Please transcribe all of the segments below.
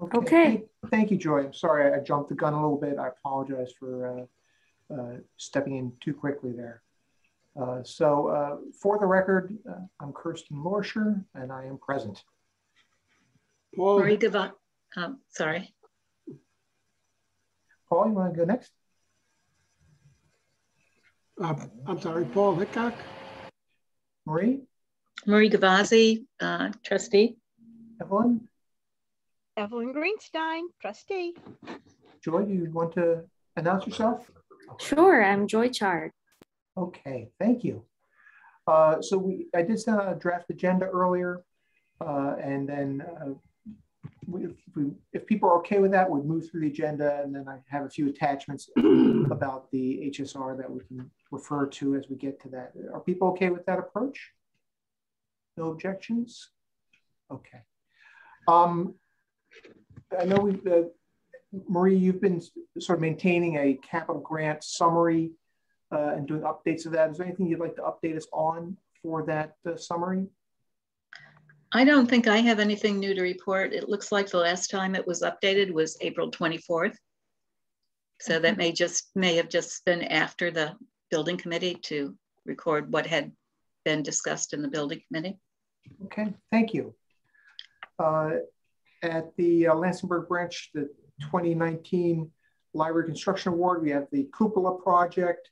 Okay. okay. Thank, you, Joy. I'm sorry I jumped the gun a little bit. I apologize for uh, uh, stepping in too quickly there. Uh, so uh, for the record, uh, I'm Kirsten Lorscher and I am present. Paul. Marie Gavon, um, sorry. Paul, you want to go next? Uh, I'm sorry, Paul Hickok. Marie? Marie Gavazzi, uh, trustee. Evelyn? Evelyn Greenstein, trustee. Joy, do you want to announce yourself? Sure, I'm Joy Chard. Okay, thank you. Uh, so we, I did send out a draft agenda earlier, uh, and then uh, we, if, we, if, people are okay with that, we'd move through the agenda, and then I have a few attachments about the HSR that we can refer to as we get to that. Are people okay with that approach? No objections? Okay. Um, I know we've, uh, Marie, you've been sort of maintaining a capital grant summary uh, and doing updates of that. Is there anything you'd like to update us on for that uh, summary? I don't think I have anything new to report. It looks like the last time it was updated was April 24th. So that may just may have just been after the building committee to record what had been discussed in the building committee. Okay, thank you. Uh, at the uh, branch, the 2019 Library Construction Award, we have the Cupola project.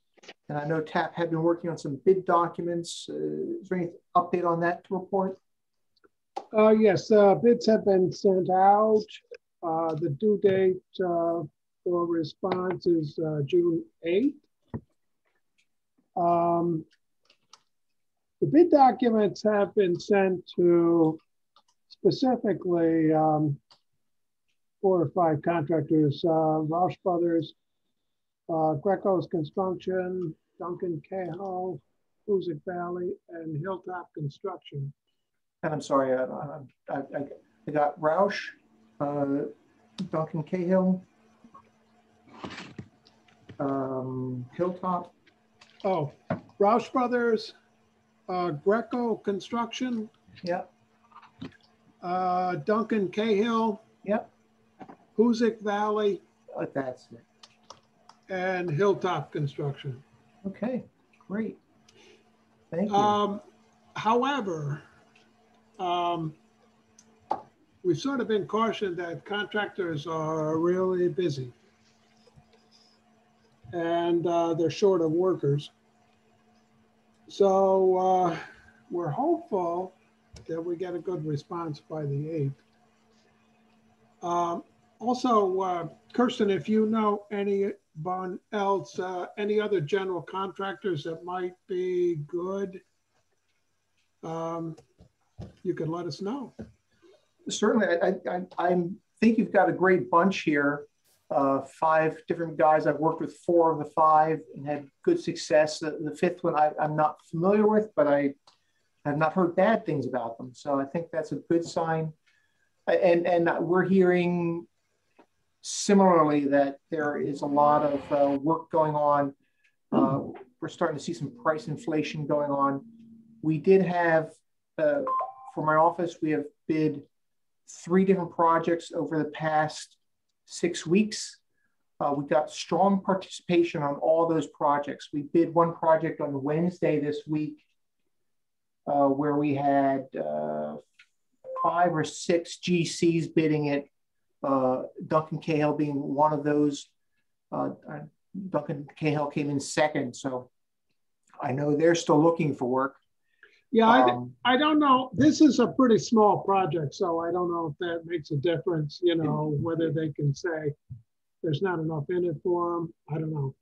And I know TAP had been working on some bid documents. Uh, is there any update on that to report? Uh, yes, uh, bids have been sent out. Uh, the due date uh, for response is uh, June 8th. Um, the bid documents have been sent to specifically um, four or five contractors, uh, Roush Brothers, Greco's Construction, Duncan Cahill, Hoosick Valley, and Hilltop Construction. And I'm sorry, I, I, I, I got Roush, uh, Duncan Cahill, um, Hilltop. Oh, Roush Brothers, uh, Greco Construction. Yep. Uh, Duncan Cahill. Yep. Hoosick Valley. Oh, that's it. And Hilltop Construction. Okay, great. Thank you. Um, however, um, we've sort of been cautioned that contractors are really busy and uh, they're short of workers. So uh, we're hopeful that we get a good response by the 8th. Um, also, uh, Kirsten, if you know anyone else, uh, any other general contractors that might be good, um, you can let us know. Certainly, I, I, I think you've got a great bunch here. Uh, five different guys. I've worked with four of the five and had good success. The, the fifth one I, am not familiar with, but I have not heard bad things about them. So I think that's a good sign. And, and we're hearing similarly that there is a lot of uh, work going on. Uh, we're starting to see some price inflation going on. We did have uh, for my office, we have bid three different projects over the past six weeks. Uh, we got strong participation on all those projects. We bid one project on Wednesday this week uh, where we had uh, five or six GCs bidding it, uh, Duncan Cahill being one of those. Uh, uh, Duncan Cahill came in second, so I know they're still looking for work. Yeah, um, I, I don't know. This is a pretty small project, so I don't know if that makes a difference, you know, whether they can say there's not enough in it for them. I don't know.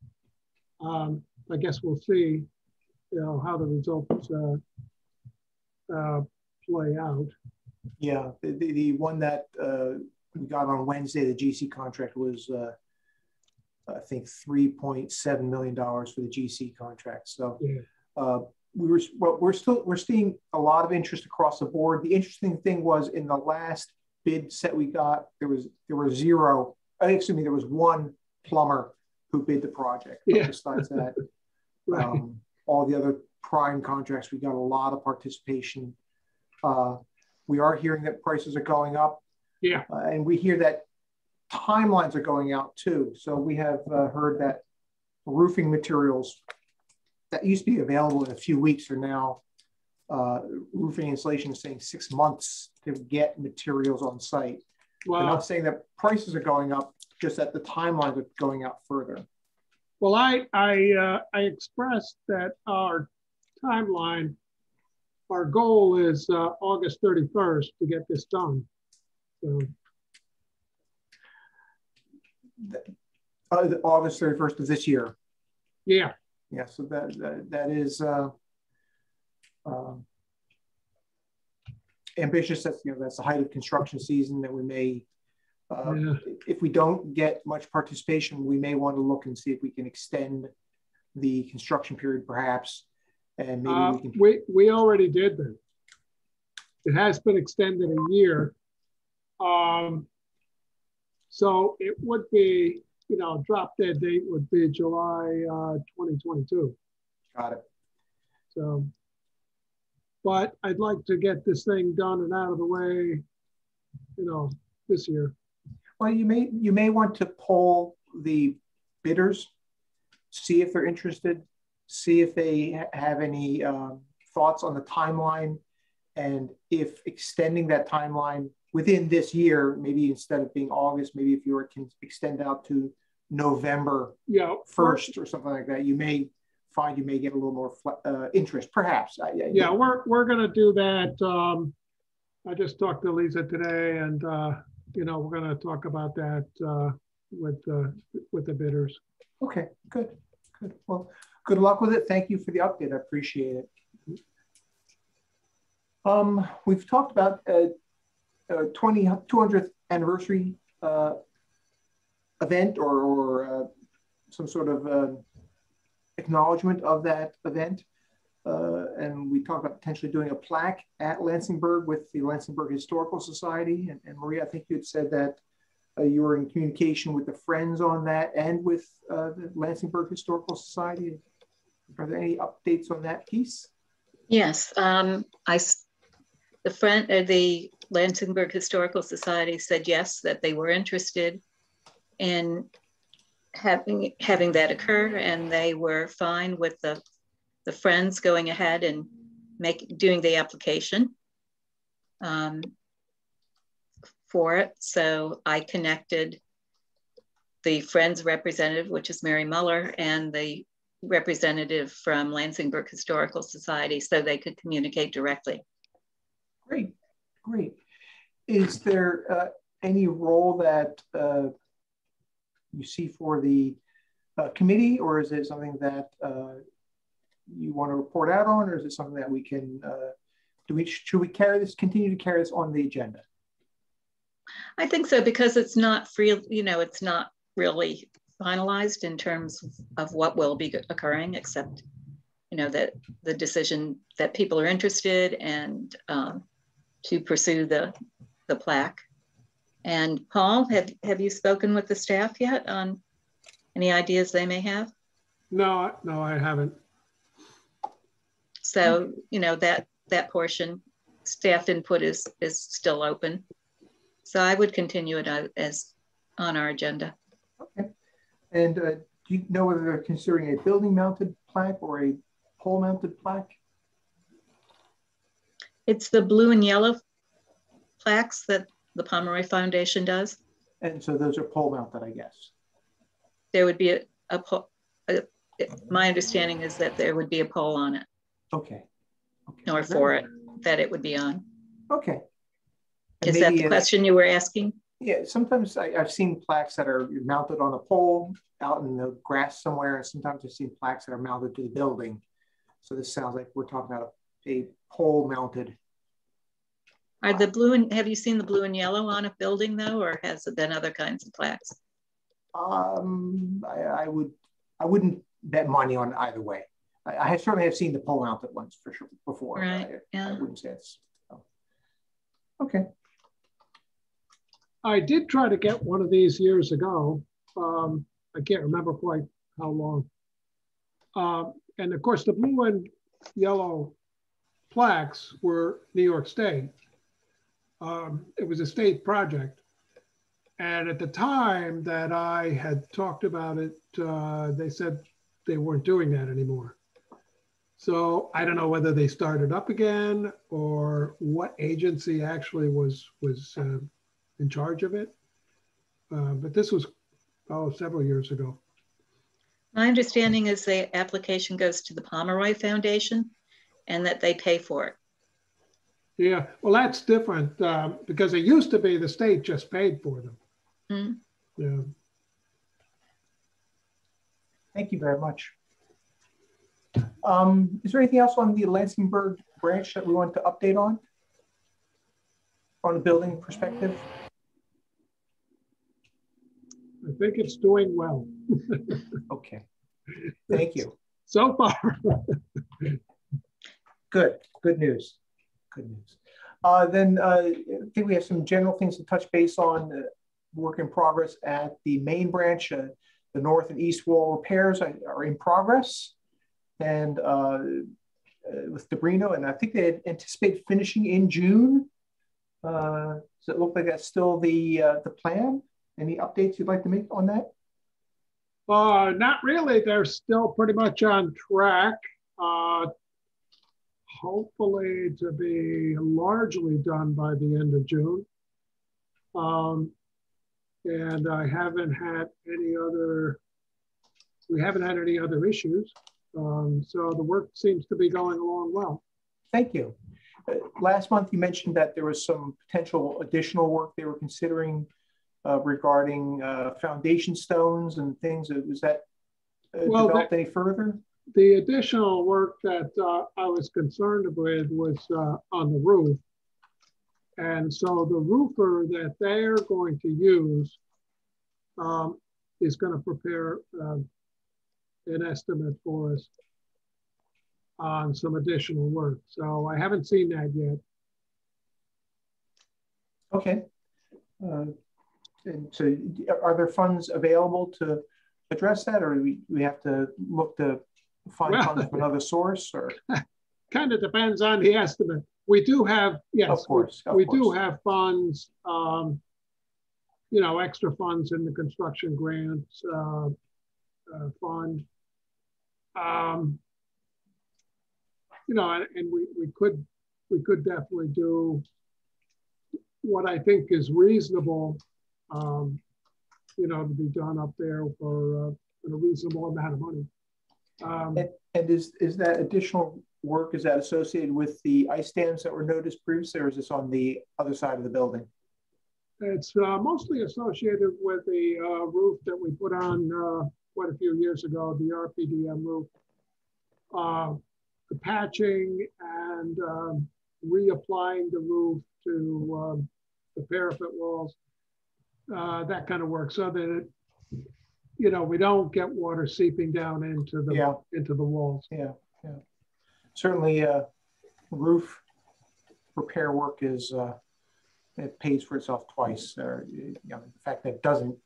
Um, I guess we'll see, you know, how the results uh, uh, play out. Yeah, the, the, the one that uh, we got on Wednesday, the GC contract was, uh, I think, $3.7 million for the GC contract. So, yeah. We were well, we're still we're seeing a lot of interest across the board. The interesting thing was in the last bid set we got, there was there were zero. Excuse me, there was one plumber who bid the project. Yeah. Besides that, Right. Um, all the other prime contracts, we got a lot of participation. Uh, we are hearing that prices are going up. Yeah. Uh, and we hear that timelines are going out too. So we have uh, heard that roofing materials that used to be available in a few weeks are now uh, roofing insulation is saying six months to get materials on site. They're Well, not saying that prices are going up, just that the timelines are going out further. well, I, I, uh, I expressed that our timeline, our goal is, uh, August 31st to get this done. So, Uh, August 31st of this year. yeah, Yeah, so that that, that is uh, um, ambitious. That's you know that's the height of construction season that we may, uh, Yeah. if we don't get much participation, we may want to look and see if we can extend the construction period perhaps, and maybe Uh, we can. we, we already did that. It has been extended a year. Um, so it would be, you know, drop dead date would be July, uh, 2022. Got it. So, but I'd like to get this thing done and out of the way, you know, this year. Well, you may you may want to poll the bidders, see if they're interested, see if they have any um, thoughts on the timeline, and if extending that timeline within this year, maybe instead of being August, maybe if you were can extend out to November Yeah. first or something like that, you may find you may get a little more uh, interest, perhaps. I, I- Yeah, we're, we're gonna do that. Um, I just talked to Lisa today and, uh, you know, we're gonna talk about that, uh, with, uh, with the bidders. Okay, good, good. Well, good luck with it. Thank you for the update. I appreciate it. Um, we've talked about uh, uh, 20, 200th anniversary uh, event or, or uh, some sort of uh, acknowledgement of that event. Uh, and we talked about potentially doing a plaque at Lansingburgh with the Lansingburgh Historical Society. And, and Maria, I think you had said that uh, you were in communication with the friends on that and with the Lansingburgh Historical Society. Are there any updates on that piece? Yes, um, I, the front, uh, the Lansingburgh Historical Society said yes, that they were interested in having, having that occur and they were fine with the, the friends going ahead and make, doing the application um, for it. So I connected the Friends representative, which is Mary Muller, and the representative from Lansingburgh Historical Society so they could communicate directly. Great, great. Is there uh, any role that uh, you see for the uh, committee, or is it something that uh, you want to report out on, or is it something that we can uh, do? We should we carry this, continue to carry this on the agenda? I think so because it's not free, you know, it's not really finalized in terms of what will be occurring, except, you know, that the decision that people are interested and um, to pursue the, the plaque. And Paul, have, have you spoken with the staff yet on any ideas they may have? No, no, I haven't. So, you know, that, that portion, staff input is, is still open. So I would continue it uh, as on our agenda. Okay. And uh, do you know whether they're considering a building mounted plaque or a pole mounted plaque? It's the blue and yellow plaques that the Pomeroy Foundation does. And so those are pole mounted, I guess. There would be a, a, po- a my understanding is that there would be a pole on it Okay. okay. or for it that it would be on. Okay. And Is that the question you were asking? Yeah, sometimes I, I've seen plaques that are mounted on a pole out in the grass somewhere, and sometimes I've seen plaques that are mounted to the building. So this sounds like we're talking about a pole mounted. Are the blue and have you seen the blue and yellow on a building though, or has it been other kinds of plaques? Um, I, I would, I wouldn't bet money on either way. I, I certainly have seen the pole mounted ones for sure before. Right, I, I wouldn't say it's. oh. Okay. I did try to get one of these years ago. Um, I can't remember quite how long. Um, and of course, the blue and yellow plaques were New York State. Um, it was a state project. And at the time that I had talked about it, uh, they said they weren't doing that anymore. So I don't know whether they started up again or what agency actually was was uh, in charge of it. Uh, but this was oh several years ago. My understanding is the application goes to the Pomeroy Foundation and that they pay for it. Yeah, well, that's different um, because it used to be the state just paid for them. Mm. Yeah. Thank you very much. Um, is there anything else on the Lansingburgh branch that we want to update on? On a building perspective? I think it's doing well. okay. Thank you. So far. Good. Good news. Good news. Uh, then uh, I think we have some general things to touch base on. Uh, work in progress at the main branch. Uh, the north and east wall repairs are, are in progress. And uh, uh, with Debrino, and I think they anticipate finishing in June. does it look like that's still the the plan? Any updates you'd like to make on that? Uh, not really. They're still pretty much on track. Uh, hopefully to be largely done by the end of June. Um, and I haven't had any other, we haven't had any other issues. Um, so the work seems to be going along well. Thank you. Uh, last month you mentioned that there was some potential additional work they were considering uh, regarding uh, foundation stones and things. Was that uh, well, developed that, any further? The additional work that uh, I was concerned with was uh, on the roof. And so the roofer that they're going to use um, is going to prepare um, an estimate for us on some additional work. So I haven't seen that yet. Okay. Uh, and so are there funds available to address that or do we, we have to look to find well, funds from another source or kind of depends on the estimate we do have yes of course of we, course. do have funds um, you know extra funds in the construction grants uh, uh, fund um, you know and, and we, we could we could definitely do what i think is reasonable um, you know, to be done up there for uh, a reasonable amount of money. Um, and, and, is is that additional work is that associated with the ice dams that were noticed previously, or is this on the other side of the building? It's uh, mostly associated with the uh, roof that we put on uh, quite a few years ago, the EPDM roof. Uh, the patching and um, reapplying the roof to um, the parapet walls uh, that kind of work, so that it, you know we don't get water seeping down into the yeah. into the walls. Yeah, yeah. Certainly, uh, roof repair work is uh, it pays for itself twice. Or you know, the fact that it doesn't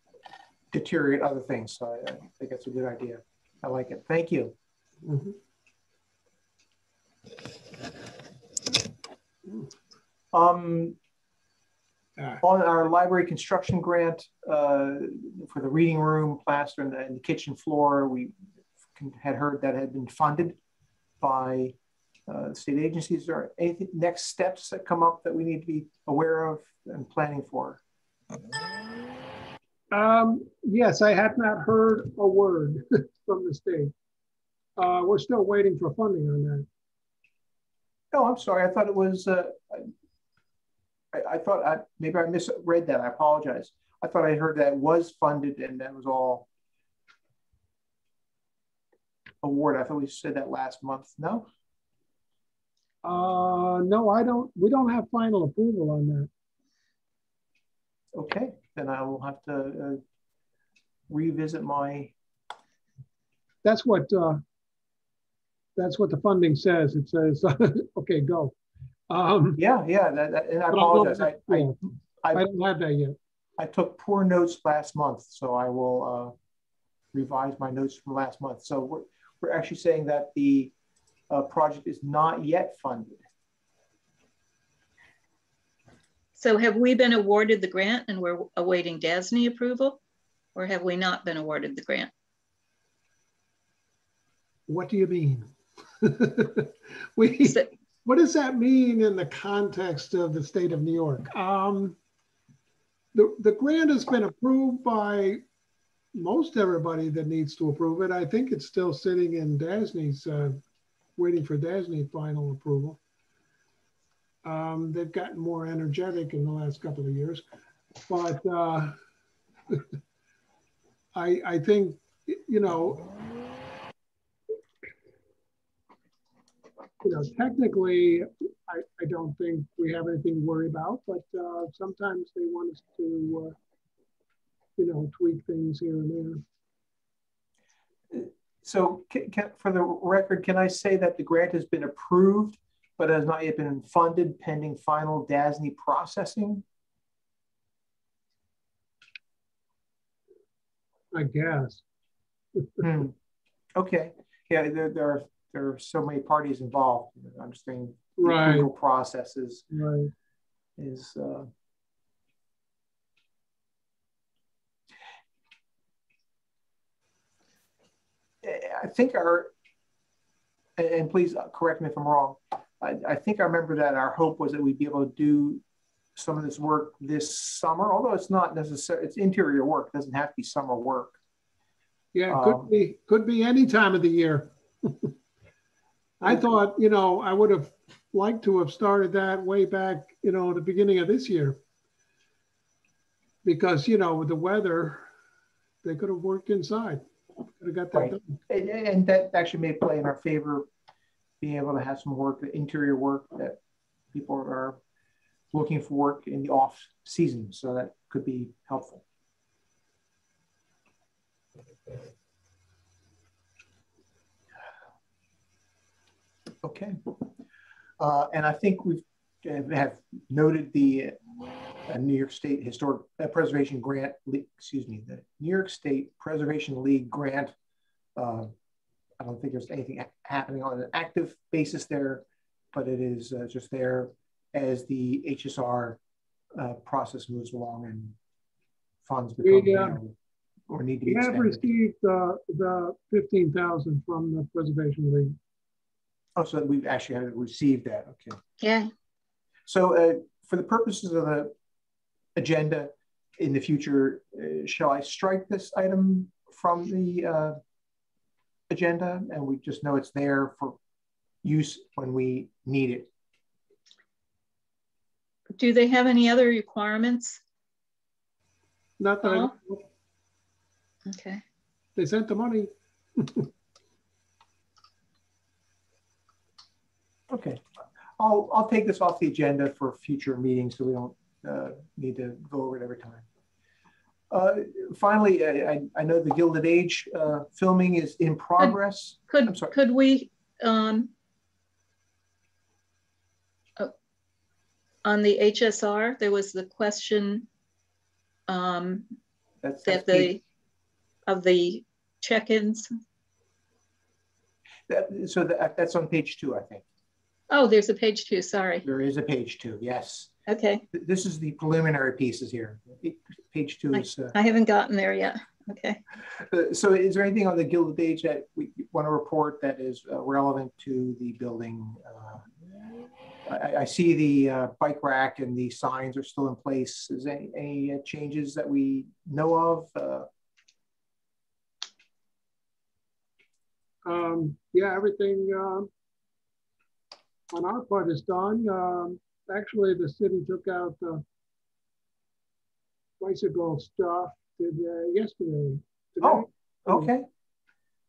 deteriorate other things. So I, I think that's a good idea. I like it. Thank you. Mm -hmm. Um, on our library construction grant uh, for the reading room, plaster, and the, and the, kitchen floor, we had heard that had been funded by uh, state agencies. Are any next steps that come up that we need to be aware of and planning for? Um, yes, I have not heard a word from the state. Uh, we're still waiting for funding on that. Oh, I'm sorry. I thought it was. Uh, I, I thought I, maybe I misread that. I apologize. I thought I heard that was funded and that was all award. I thought we said that last month. No. Uh, no, I don't. We don't have final approval on that. Okay, then I will have to uh, revisit my. That's what. Uh, that's what the funding says. It says, "Okay, go." Um, yeah, yeah, that, that, and I apologize. I, I, I, I, don't have that yet. I took poor notes last month, so I will uh, revise my notes from last month. So we're, we're actually saying that the uh, project is not yet funded. So have we been awarded the grant and we're awaiting DASNY approval? Or have we not been awarded the grant? What do you mean? we, So- what does that mean in the context of the state of New York? Um, the, the grant has been approved by most everybody that needs to approve it. I think it's still sitting in DASNY's, uh, waiting for DASNY final approval. Um, they've gotten more energetic in the last couple of years, but uh, I, I think, you know, you know, technically, I, I don't think we have anything to worry about, but uh, sometimes they want us to, uh, you know, tweak things here and there. So ca- ca- for the record, can I say that the grant has been approved, but has not yet been funded pending final DASNY processing? I guess. Hmm. Okay, yeah, there, there are, there are so many parties involved. I understand the Right, approval processes right. is, uh, I think our, and- please correct me if I'm wrong, I, I think I remember that our hope was that we'd be able to do some of this work this summer, although it's not necessary, it's interior work, doesn't have to be summer work. Yeah, it could Um, be, could be any time of the year. I thought, you know, I would have liked to have started that way back, you know, the beginning of this year. Because, you know, with the weather, they could have worked inside. Could have got that Right. done. And, and that actually may play in our favor, being able to have some work, the interior work that people are looking for work in the off season. So that could be helpful. Okay. Uh, and I think we've uh, have noted the uh, New York State Historic uh, Preservation Grant, excuse me, the New York State Preservation League grant. Uh, I don't think there's anything happening on an active basis there, but it is uh, just there as the HSR uh, process moves along and funds become We, available or need to be We have received uh, the fifteen thousand from the Preservation League. Oh, so we've actually had received that. Okay. Yeah, So uh, for the purposes of the agenda in the future, uh, shall I strike this item from the uh, agenda and we just know it's there for use when we need it? do they have any other requirements? Not that I know. Okay, they sent the money. Okay. I'll, I'll take this off the agenda for future meetings so we don't uh, need to go over it every time. Uh, finally, I, I- know the Gilded Age uh, filming is in progress. Could, could we, um, uh, on the HSR, there was the question, um, That's, that that's the, of the check-ins. that- so that, that's on page two, I think. Oh, there's a page two, sorry. There is a page two, yes. Okay, This is the preliminary pieces here. Page two is, uh, I haven't gotten there yet. Okay. uh, so is there anything on the Gilded Age that we want to report that is uh, relevant to the building? Uh, I, I see the uh, bike rack and the signs are still in place. Is there any, any uh, changes that we know of? Uh, Um, yeah, everything um, on our part is done. Um, actually, the city took out the bicycle stuff did, uh, yesterday. today. Oh, okay,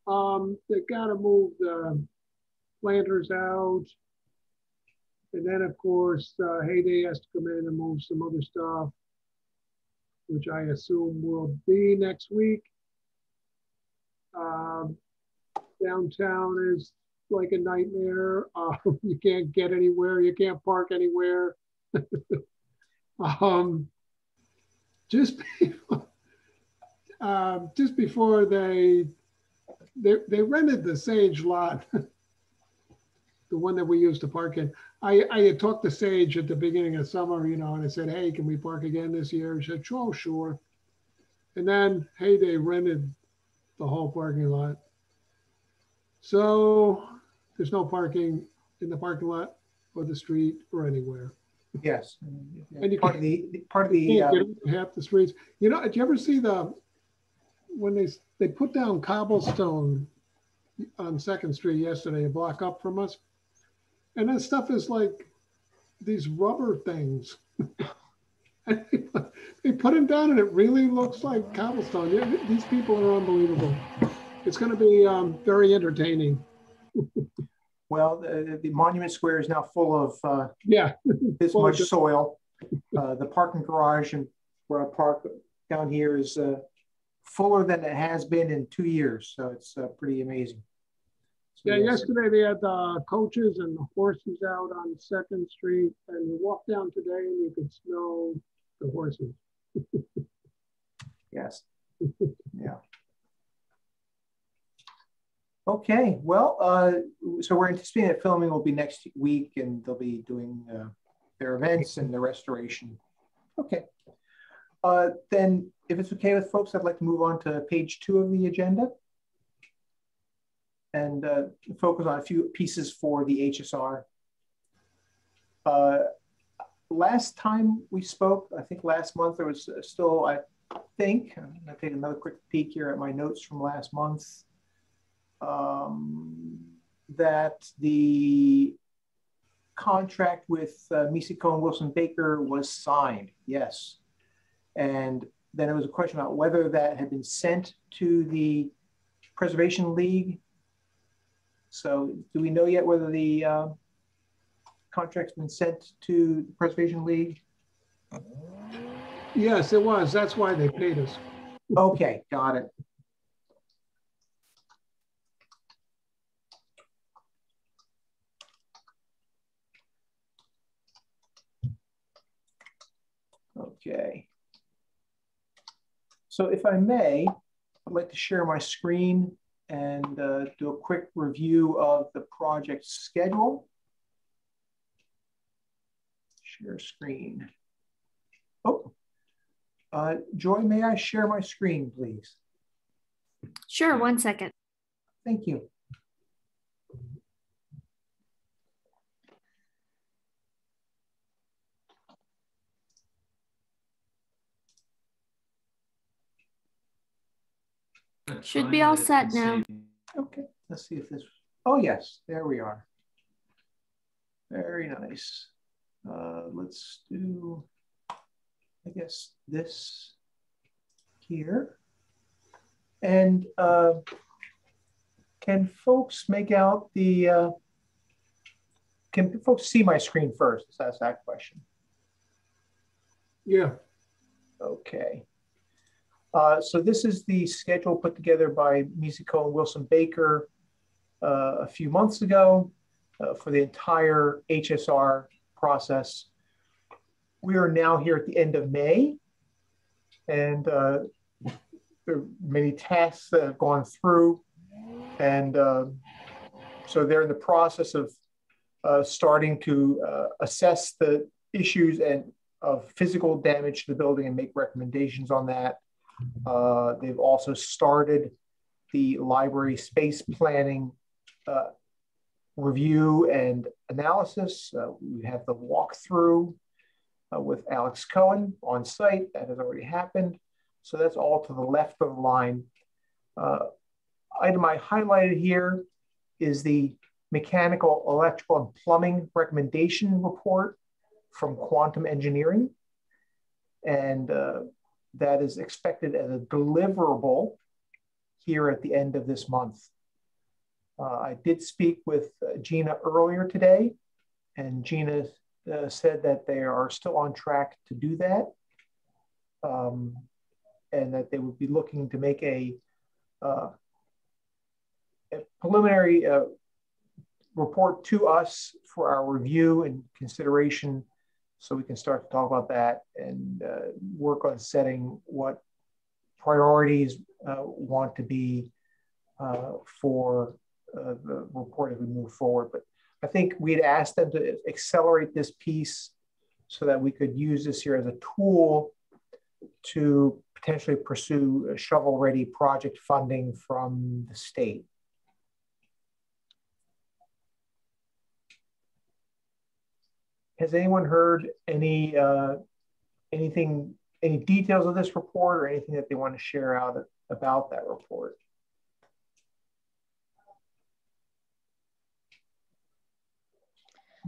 Um, they gotta move the planters out. And then, of course, uh, Hayday has to come in and move some other stuff, which I assume will be next week. Um, downtown is like a nightmare. Uh, you can't get anywhere. You can't park anywhere. um, just, before, um, just before they they, they rented the Sage lot, the one that we used to park in. I, I had talked to Sage at the beginning of summer, you know, and I said, hey, can we park again this year? He said, sure, sure. And then, hey, they rented the whole parking lot. So there's no parking in the parking lot or the street or anywhere. Yes. And you Part of the, part of the, You uh, get half the streets. You know, did you ever see the, when they, they put down cobblestone on Second Street yesterday, a block up from us? And that stuff is like these rubber things. They put them down and it really looks like cobblestone. Yeah, These people are unbelievable. It's gonna be um, very entertaining. well, the, the Monument Square is now full of, uh, Yeah, this much soil. Uh, the parking garage and where I park down here is, uh, fuller than it has been in two years. So it's, uh, pretty amazing. So yeah, yes. yesterday they had uh, coaches and the horses out on Second Street and you walk down today and you could smell the horses. Yes. Yeah. Okay, well, uh, so we're anticipating that filming will be next week and they'll be doing uh, their events and the restoration. Okay. Uh, then if it's okay with folks, I'd like to move on to page two of the agenda and uh, focus on a few pieces for the HSR. Uh, last time we spoke, I think last month, there was still, I think, I'm gonna take another quick peek here at my notes from last month, um, that the contract with uh, Mesick Cohen Wilson Baker was signed, yes. And then there was a question about whether that had been sent to the Preservation League. So do we know yet whether the uh, contract's been sent to the Preservation League? Yes, it was. That's why they paid us. Okay, got it. Okay. So if I may, I'd like to share my screen and uh, do a quick review of the project schedule. Share screen. Oh, uh, Joy, may I share my screen, please? Sure, one second. Thank you. Should be all set now. Okay, let's see if this, oh yes, there we are. Very nice. Uh, let's do, I guess, this here. And uh, can folks make out the, uh, can folks see my screen first? Let's ask that question. Yeah, Okay. Uh, so this is the schedule put together by Mesick Cohen Wilson Baker uh, a few months ago uh, for the entire HSR process. We are now here at the end of May, and uh, there are many tasks that have gone through, and uh, so they're in the process of uh, starting to assess the issues and of physical damage to the building and make recommendations on that. Uh, they've also started the library space planning uh, review and analysis. Uh, we have the walkthrough uh, with Alex Cohen on site. That has already happened. So that's all to the left of the line. Uh, item I highlighted here is the mechanical, electrical, and plumbing recommendation report from Quantum Engineering. And uh, that is expected as a deliverable here at the end of this month. Uh, I did speak with uh, Gina earlier today, and Gina uh, said that they are still on track to do that, um, and that they would be looking to make a, uh, a preliminary uh, report to us for our review and consideration so we can start to talk about that and uh, work on setting what priorities uh, want to be uh, for uh, the report as we move forward. But I think we'd asked them to accelerate this piece so that we could use this here as a tool to potentially pursue shovel-ready project funding from the state. Has anyone heard any uh, anything, any details of this report or anything that they want to share out about that report?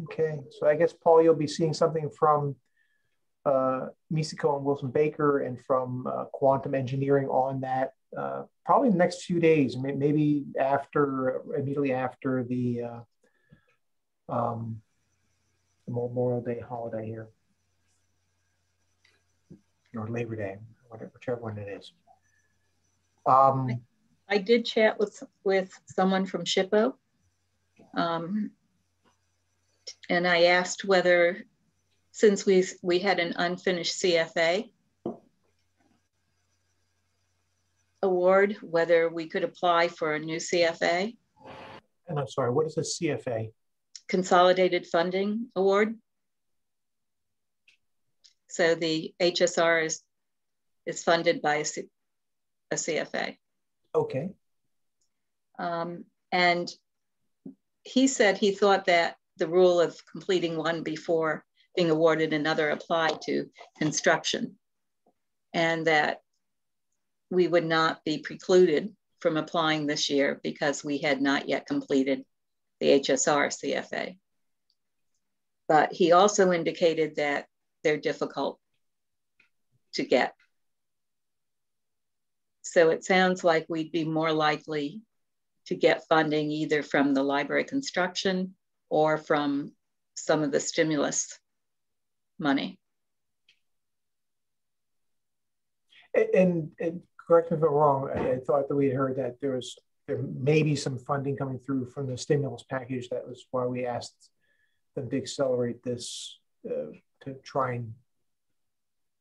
Okay, so I guess Paul, you'll be seeing something from uh, Mesick Cohen Wilson Baker and from uh, Quantum Engineering on that uh, probably in the next few days, maybe after, immediately after the, uh, um, the Memorial Day holiday here, or Labor Day, whatever, whichever one it is. Um, I did chat with with someone from SHPO, um, and I asked whether, since we we had an unfinished CFA award, whether we could apply for a new CFA. And I'm sorry, what is a CFA? Consolidated Funding Award. So the HSR is is funded by a, C, a CFA. Okay. Um, and he said he thought that the rule of completing one before being awarded another applied to construction, and that we would not be precluded from applying this year because we had not yet completed the HSR CFA. But he also indicated that they're difficult to get. So it sounds like we'd be more likely to get funding either from the library construction or from some of the stimulus money. And, and correct me if I'm wrong, I, I thought that we had heard that there was there may be some funding coming through from the stimulus package. That was why we asked them to accelerate this uh, to try and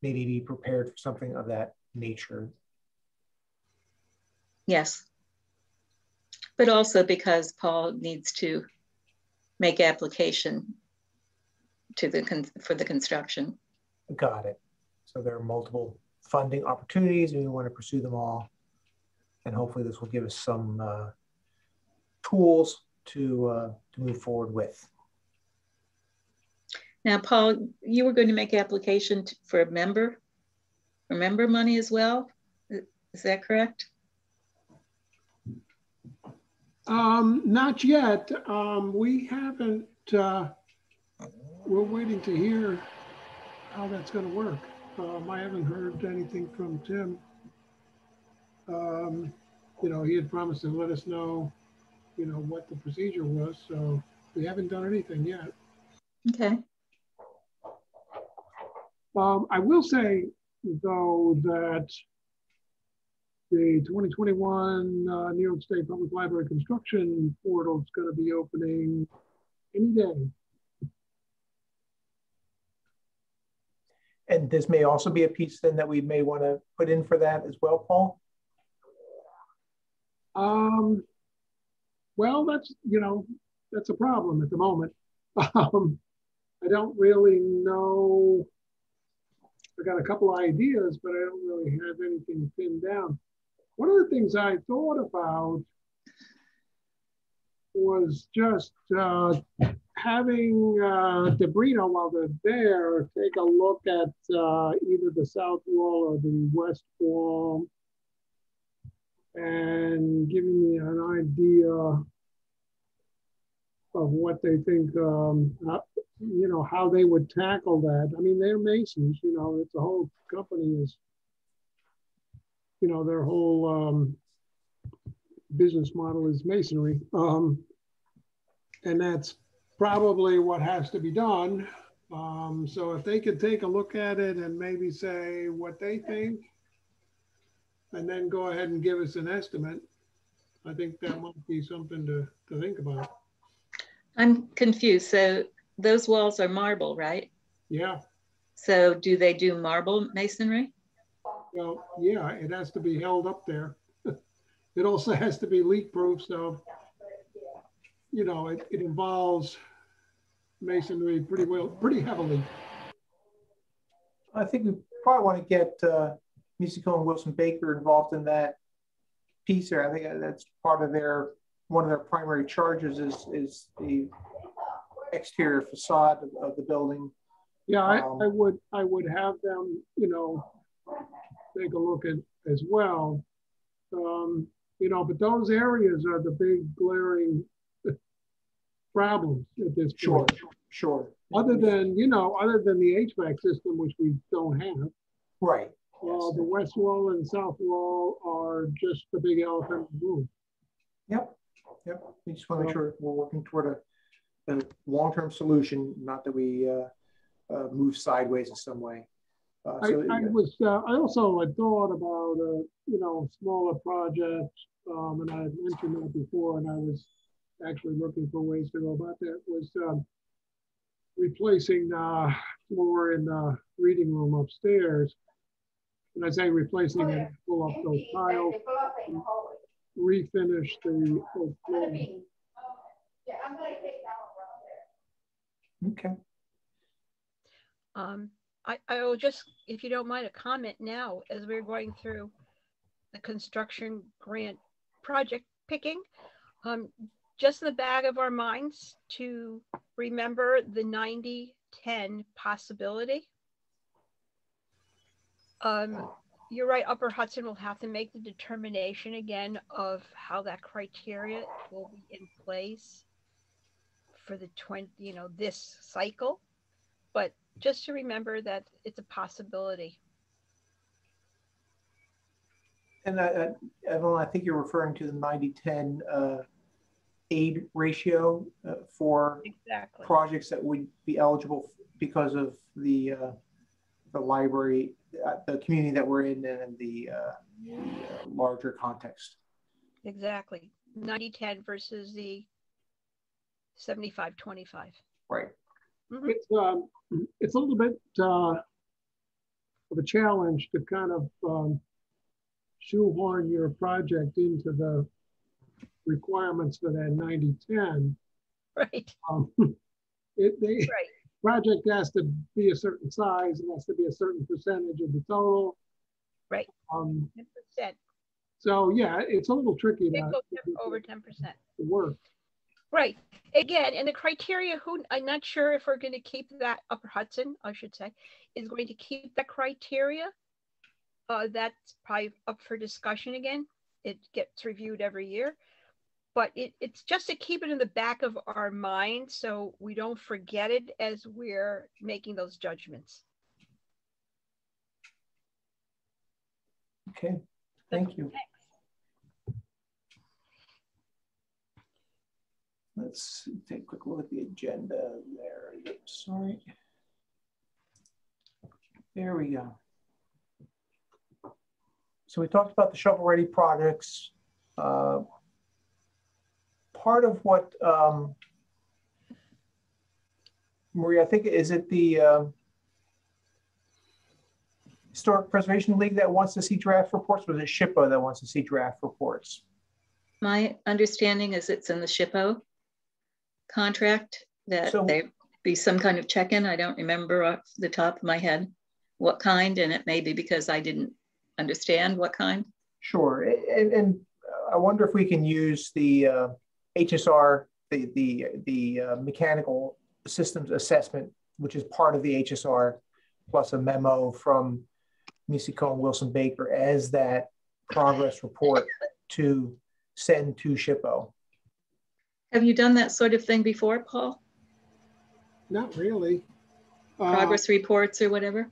maybe be prepared for something of that nature. Yes. But also because Paul needs to make application to the for the construction. Got it. So there are multiple funding opportunities and we want to pursue them all. And hopefully this will give us some uh, tools to, uh, to move forward with. Now, Paul, you were going to make application to, for a member, for member money as well. Is that correct? Um, not yet. Um, we haven't, uh, we're waiting to hear how that's going to work. Um, I haven't heard anything from Tim. Um, you know, he had promised to let us know, you know, what the procedure was. So we haven't done anything yet. Okay. Um, I will say, though, that the 2021 uh, New York State Public Library construction portal is going to be opening any day. And this may also be a piece then that we may want to put in for that as well, Paul? Um, well, that's, you know, that's a problem at the moment. Um, I don't really know. I got a couple ideas, but I don't really have anything pinned down. One of the things I thought about was just uh, having uh, Debrino, while they're there, take a look at uh, either the south wall or the west wall and giving me an idea of what they think, um, you know, how they would tackle that. I mean, they're Masons, you know, it's the whole company is, you know, their whole um, business model is masonry. Um, and that's probably what has to be done. Um, so if they could take a look at it and maybe say what they think, and then go ahead and give us an estimate, I think that might be something to, to think about. I'm confused. So those walls are marble, right? Yeah. So do they do marble masonry? Well, yeah, it has to be held up there. it also has to be leak proof. So, you know, it, it involves masonry pretty well, pretty heavily. I think we probably want to get uh, Mesick Cohen Wilson Baker involved in that piece there. I think that's part of their one of their primary charges is is the exterior facade of, of the building. Yeah, I, Um, I would I would have them, you know, take a look at as well. Um, you know, but those areas are the big glaring problems at this Sure, point. sure. Other than, you know, other than the HVAC system, which we don't have, right. Uh, the west wall and south wall are just the big elephant the room. Yep. Yep. We just want to make sure we're working toward a, a long-term solution, not that we uh, uh, move sideways in some way. Uh, I, so, I was, uh, I also had thought about, a you know, smaller project, um, and I had mentioned that before, and I was actually looking for ways to go about that, was um, replacing uh, floor in the reading room upstairs. When I say replacing it, pull up those tiles, refinish the whole floor. okay. Um, I, I will just, if you don't mind, a comment now as we're going through the construction grant project picking. Um, just in the back of our minds to remember the 90 10 possibility. Um, you're right, Upper Hudson will have to make the determination again of how that criteria will be in place for the 20, you know, this cycle. But just to remember that it's a possibility. And uh, uh, Evelyn, I think you're referring to the 90-10 uh, aid ratio uh, for Exactly. projects that would be eligible because of the uh, the library, uh, the community that we're in, and the, uh, the uh, larger context. Exactly. 90 10 versus the 75 25. Right. It's, um, it's a little bit uh, of a challenge to kind of um, shoehorn your project into the requirements for that 90-10. Right. Um, it, they, Right. Project has to be a certain size, and has to be a certain percentage of the total. Right. Um, 10%. so yeah, it's a little tricky Can't to, go 10 over 10%. to work. Right. Again, and the criteria, who I'm not sure if we're going to keep that Upper Hudson, I should say, is going to keep that criteria. Uh, that's probably up for discussion again. It gets reviewed every year. But it, it's just to keep it in the back of our mind so we don't forget it as we're making those judgments. Okay. Thank you. Let's take a quick look at the agenda there. Sorry. There we go. So we talked about the shovel-ready projects. Uh, part of what um, Maria, I think, is it the um, Historic Preservation League that wants to see draft reports, or is it SHPO that wants to see draft reports? My understanding is it's in the SHPO contract that So- there be some kind of check-in. I don't remember off the top of my head what kind, and it may be because I didn't understand what kind. Sure, and, and I wonder if we can use the uh, HSR, the the the uh, mechanical systems assessment, which is part of the HSR, plus a memo from Mesick Cohen Wilson Baker as that progress report to send to SHPO. Have you done that sort of thing before, Paul? Not really. Uh, Progress reports or whatever?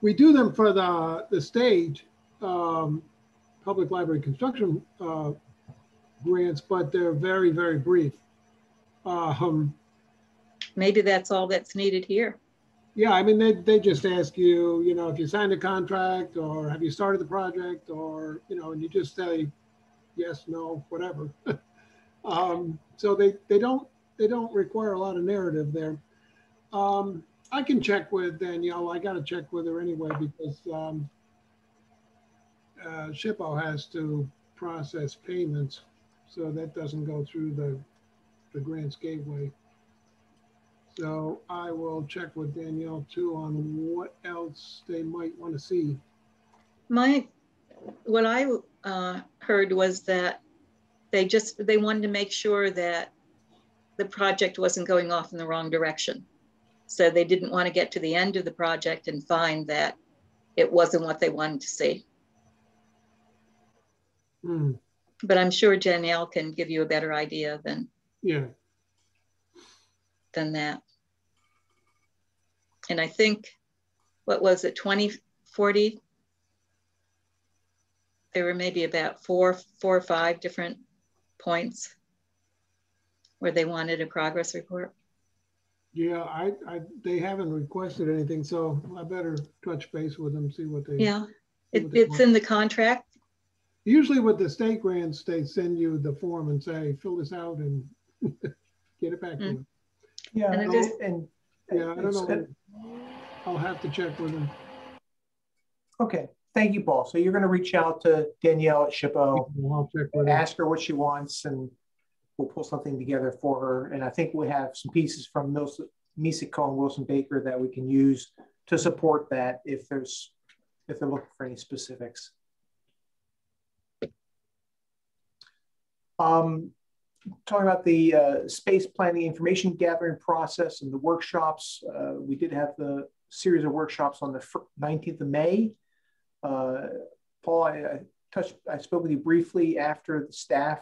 we do them for the, the stage, um, public library construction, uh, grants, but they're very, very brief. Um, Maybe that's all that's needed here. yeah, I mean, they, they just ask you, you know, if you signed a contract or have you started the project or, you know, and you just say yes, no, whatever. um, so they, they don't, they don't require a lot of narrative there. Um, I can check with Danielle. I got to check with her anyway because um, uh, SHPO has to process payments, so that doesn't go through the, the grants gateway. So I will check with Danielle too on what else they might want to see. My, what I uh, heard was that they just, they wanted to make sure that the project wasn't going off in the wrong direction. So they didn't want to get to the end of the project and find that it wasn't what they wanted to see. Hmm, But I'm sure Danielle can give you a better idea than, yeah, than that. And I think, what was it, 2040? There were maybe about four, four or five different points where they wanted a progress report. yeah, I, I, they haven't requested anything, so I better touch base with them, see what they. Yeah, it, it's want. in the contract. Usually with the state grants, they send you the form and say, fill this out and get it back to Mm. them. Yeah, And and, it is- and Yeah, I don't it's- know. I'll have to check with them. Okay, thank you, Paul. So you're going to reach out to Danielle at SHPO, I'll check with them. ask her what she wants, and we'll pull something together for her. And I think we have some pieces from Mills, Mesick Cohen Wilson Baker that we can use to support that if there's if they're looking for any specifics. Um, talking about the uh, space planning information gathering process and the workshops, uh, we did have the series of workshops on the 19th of May. Uh, Paul, I, I touched, I spoke with you briefly after the staff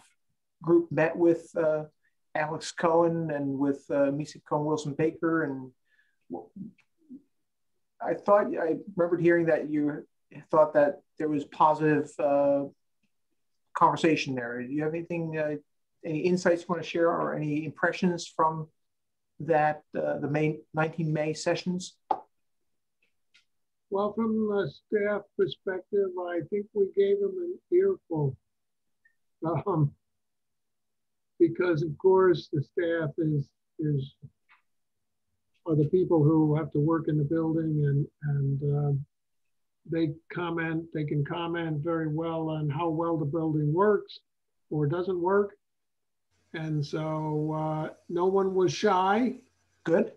group met with uh, Alex Cohen and with uh, Mesick Cohen Wilson Baker. And I thought, I remembered hearing that you thought that there was positive uh, conversation there. Do you have anything, uh, any insights you want to share or any impressions from that, uh, the May 19 May sessions? Well, from a staff perspective, I think we gave them an earful. Um, because of course the staff is is are the people who have to work in the building and and uh, they comment they can comment very well on how well the building works or doesn't work and so uh, no one was shy Good.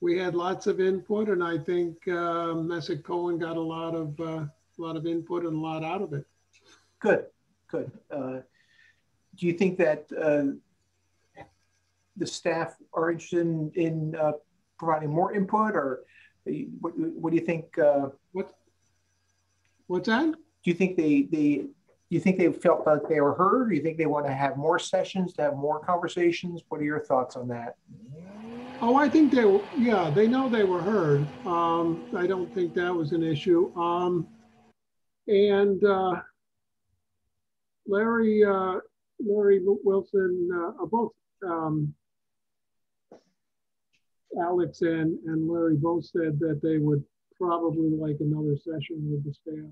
we had lots of input, and I think uh, Mesick Cohen got a lot of uh, a lot of input and a lot out of it. Good, good. Uh, do you think that uh, the staff are interested in, in uh, providing more input, or what, what do you think? Uh, What what's that? do you think they they do you think they felt like they were heard? Do you think they want to have more sessions, to have more conversations? What are your thoughts on that? Oh, I think they were. Yeah, they know they were heard. Um, I don't think that was an issue. Um, and uh, Larry uh, Larry Wilson, uh, are both um, Alex and, and Larry both said that they would probably like another session with the staff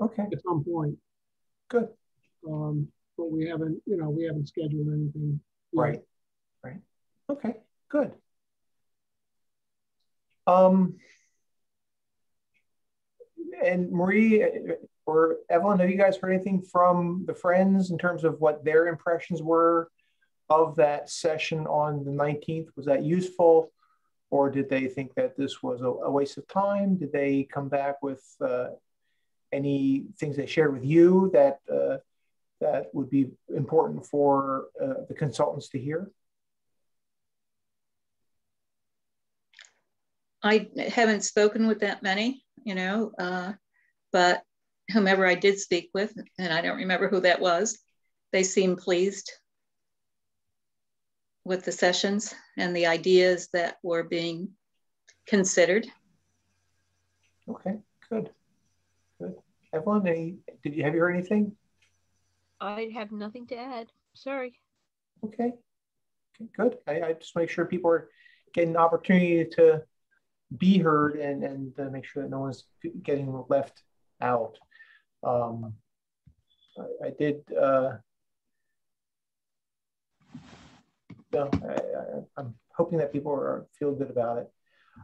Okay, at some point. good. Um, but we haven't, you know, we haven't scheduled anything. yet. Right, right. Okay, good. Um, and Marie uh, or Evelyn, have you guys heard anything from the friends in terms of what their impressions were of that session on the 19th? Was that useful? Or did they think that this was a, a waste of time? Did they come back with uh, any things they shared with you that uh, that would be important for uh, the consultants to hear? I haven't spoken with that many, you know, uh, but whomever I did speak with, and I don't remember who that was, they seemed pleased with the sessions and the ideas that were being considered. Okay, good, good. Evelyn, any, did you have you heard anything? I have nothing to add. Sorry. Okay, okay good. I, I just want to make sure people are getting an opportunity to be heard and and uh, make sure that no one's getting left out. Um, I, I did. Uh, no, I, I, I'm hoping that people are feel good about it.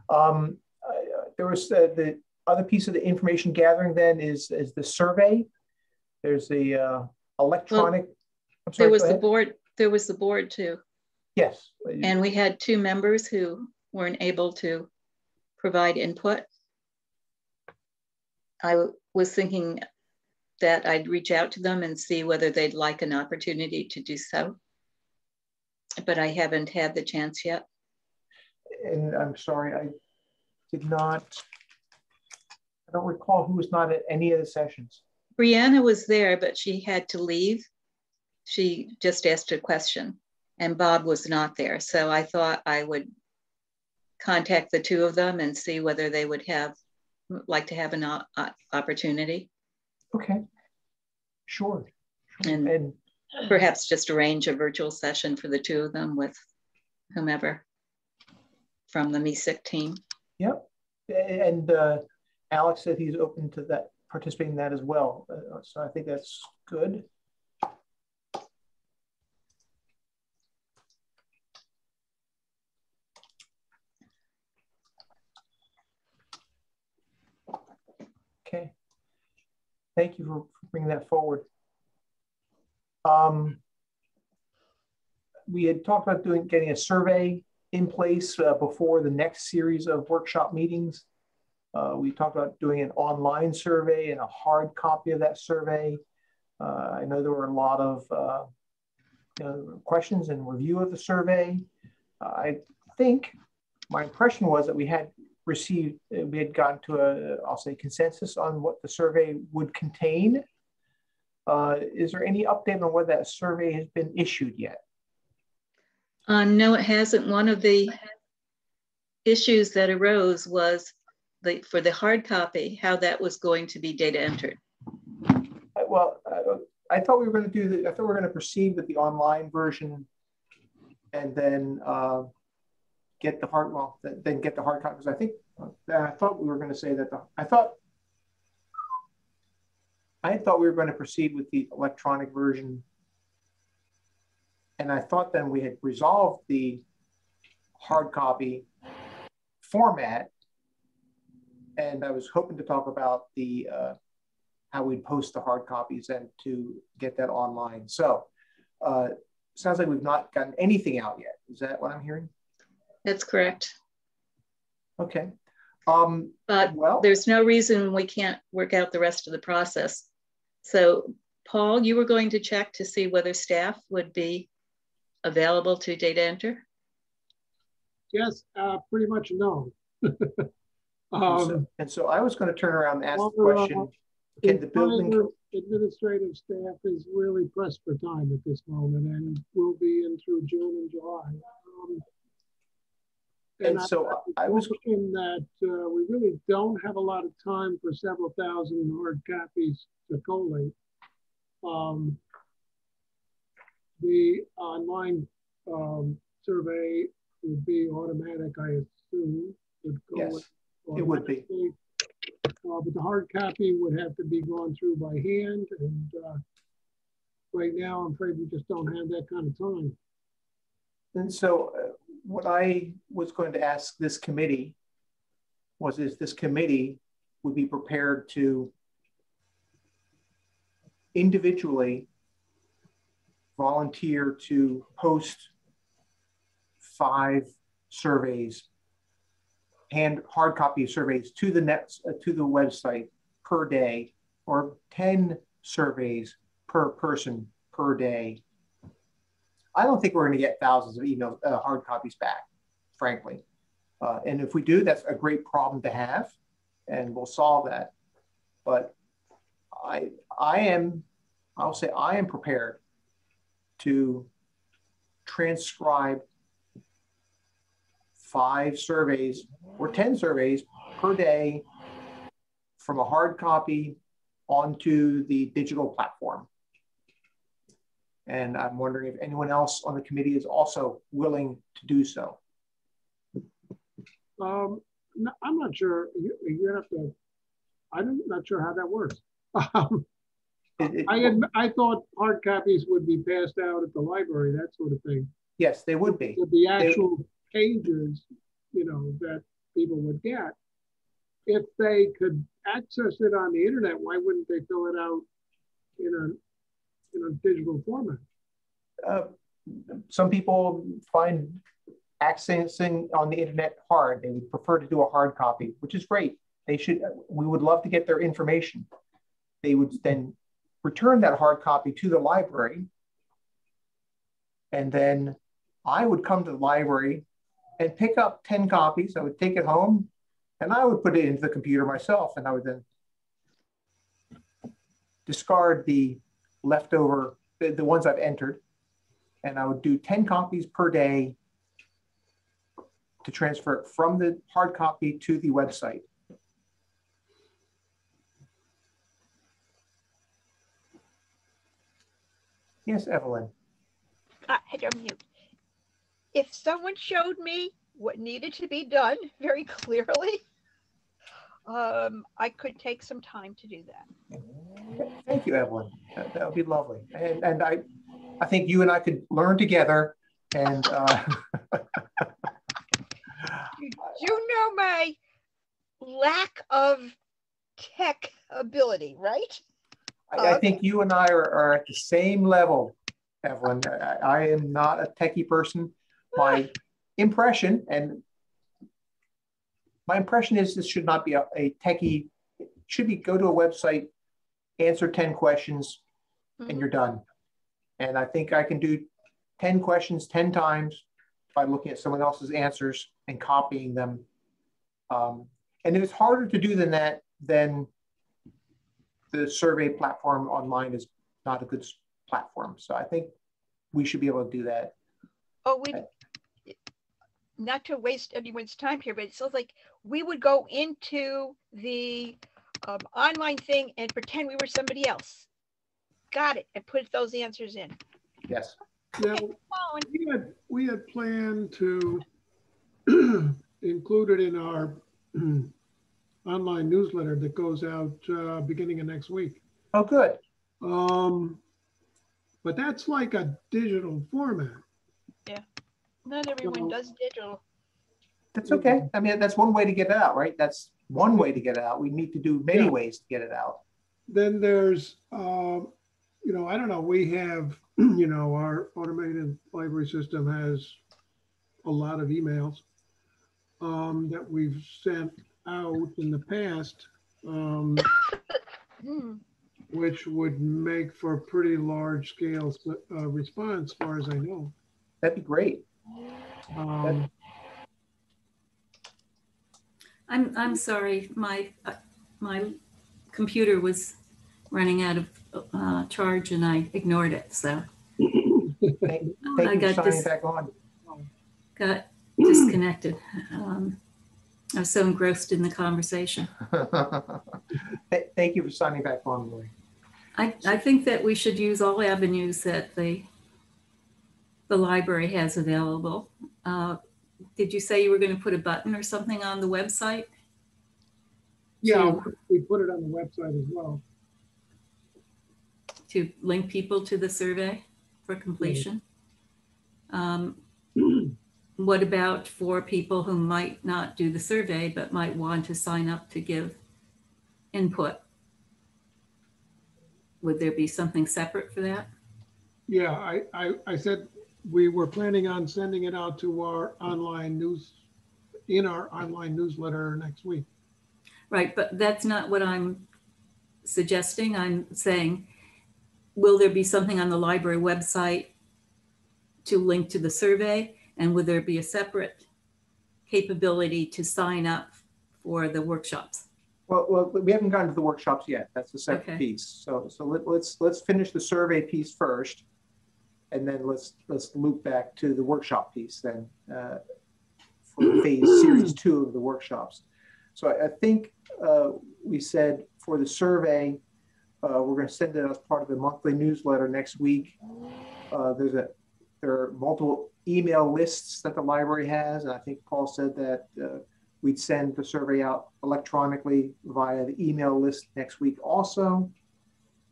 Um, I, there was uh, the other piece of the information gathering. Then is is the survey. There's the uh, electronic. Well, sorry, there was the board. There was the board too. Yes. And we had two members who weren't able to provide input. I was thinking that I'd reach out to them and see whether they'd like an opportunity to do so. But I haven't had the chance yet. And I'm sorry, I did not, I don't recall who was not at any of the sessions. Brianna was there, but she had to leave. She just asked a question and Bob was not there. So I thought I would contact the two of them and see whether they would have like to have an opportunity. Okay, sure. sure. And, and perhaps just arrange a virtual session for the two of them with whomever from the Mesick team. Yep. And uh, Alex said he's open to that, participating in that as well. Uh, so I think that's good. Okay. Thank you for bringing that forward. Um, we had talked about doing getting a survey in place uh, before the next series of workshop meetings. Uh, we talked about doing an online survey and a hard copy of that survey. Uh, I know there were a lot of uh, you know, questions and review of the survey. I think my impression was that we had received, we had gotten to a, I'll say consensus on what the survey would contain. Uh, is there any update on whether that survey has been issued yet? Uh, no, it hasn't. One of the issues that arose was the, for the hard copy, how that was going to be data entered. Uh, well, uh, I thought we were going to do the, I thought we were going to proceed with the online version and then uh, get the hard well then get the hard copy because I think I thought we were going to say that the I thought I thought we were going to proceed with the electronic version and I thought then we had resolved the hard copy format and I was hoping to talk about the uh, how we'd post the hard copies and to get that online so uh, sounds like we've not gotten anything out yet is that what I'm hearing that's correct. Okay. Um, but well, there's no reason we can't work out the rest of the process. So, Paul, you were going to check to see whether staff would be available to data enter? Yes, uh, pretty much no. um, and, so, and, so, I was going to turn around and ask the question, uh, can the building... Administrative staff is really pressed for time at this moment and will be in through June and July. Um, and, and so I, I was thinking that uh, we really don't have a lot of time for several thousand hard copies to collate. Um, the online um, survey would be automatic, I assume. Would yes, it would be. Uh, but the hard copy would have to be gone through by hand. And uh, right now, I'm afraid we just don't have that kind of time. And so uh, what I was going to ask this committee was if this committee would be prepared to individually volunteer to post five surveys hand hard copy surveys to the net uh, to the website per day or 10 surveys per person per day I don't think we're going to get thousands of email uh, hard copies back, frankly. Uh, and if we do, that's a great problem to have, and we'll solve that. But I, I am, I'll say, I am prepared to transcribe five surveys or 10 surveys per day from a hard copy onto the digital platform. And I'm wondering if anyone else on the committee is also willing to do so. Um, no, I'm not sure. You, you, have to, I'm not sure how that works. Um, it, it, I, had, I thought hard copies would be passed out at the library, that sort of thing. Yes, they would be. the actual they, pages, you know, that people would get. If they could access it on the internet, why wouldn't they fill it out in a in a digital format? Uh, some people find accessing on the internet hard. They would prefer to do a hard copy, which is great. They should. We would love to get their information. They would then return that hard copy to the library, and then I would come to the library and pick up ten copies. I would take it home, and I would put it into the computer myself, and I would then discard the leftover, the, the ones I've entered, and I would do 10 copies per day to transfer it from the hard copy to the website. Yes, Evelyn. I had to mute. If someone showed me what needed to be done very clearly, um, I could take some time to do that. Thank you, Evelyn. That, that would be lovely. And, and I, I think you and I could learn together and uh, you, know my lack of tech ability, right? I, I think you and I are, are, at the same level, Evelyn. I, I am not a techie person. My impression, and my impression is this should not be a, a techie, should be go to a website, answer 10 questions, mm-hmm. and you're done. And I think I can do 10 questions 10 times by looking at someone else's answers and copying them. Um, and if it's harder to do than that, then the survey platform online is not a good platform. So I think we should be able to do that. Oh, we not to waste anyone's time here, but it sounds like we would go into the um, online thing and pretend we were somebody else. Got it, and put those answers in. Yes. Now, we had, we had planned to include it in our online newsletter that goes out uh, beginning of next week. Oh, good. Um, but that's like a digital format. Yeah. Not everyone does digital. That's okay. I mean, that's one way to get it out, right? That's one way to get it out. We need to do many yeah. ways to get it out. Then there's, uh, you know, I don't know. We have, you know, our automated library system has a lot of emails um, that we've sent out in the past, um, hmm. which would make for a pretty large scale uh, response, as far as I know. That'd be great. Um, I'm I'm sorry, my uh, my computer was running out of uh, charge and I ignored it. So I got dis- back on. got disconnected. Um, I was so engrossed in the conversation. thank you for signing back on, Lori. I, I think that we should use all avenues that the the library has available. Uh, did you say you were going to put a button or something on the website? Yeah, we put it on the website as well. To link people to the survey for completion? Um, what about for people who might not do the survey but might want to sign up to give input? Would there be something separate for that? Yeah, I, I, I said we were planning on sending it out to our online news, in our online newsletter next week. Right, but that's not what I'm suggesting. I'm saying, will there be something on the library website to link to the survey? And would there be a separate capability to sign up for the workshops? Well, well, we haven't gotten to the workshops yet. That's a separate okay. piece. So, so let, let's let's finish the survey piece first, and then let's let's loop back to the workshop piece then uh, for phase series two of the workshops. So I, I think uh, we said for the survey, uh, we're going to send it as part of the monthly newsletter next week. Uh, there's a there are multiple email lists that the library has, and I think Paul said that uh, we'd send the survey out electronically via the email list next week also.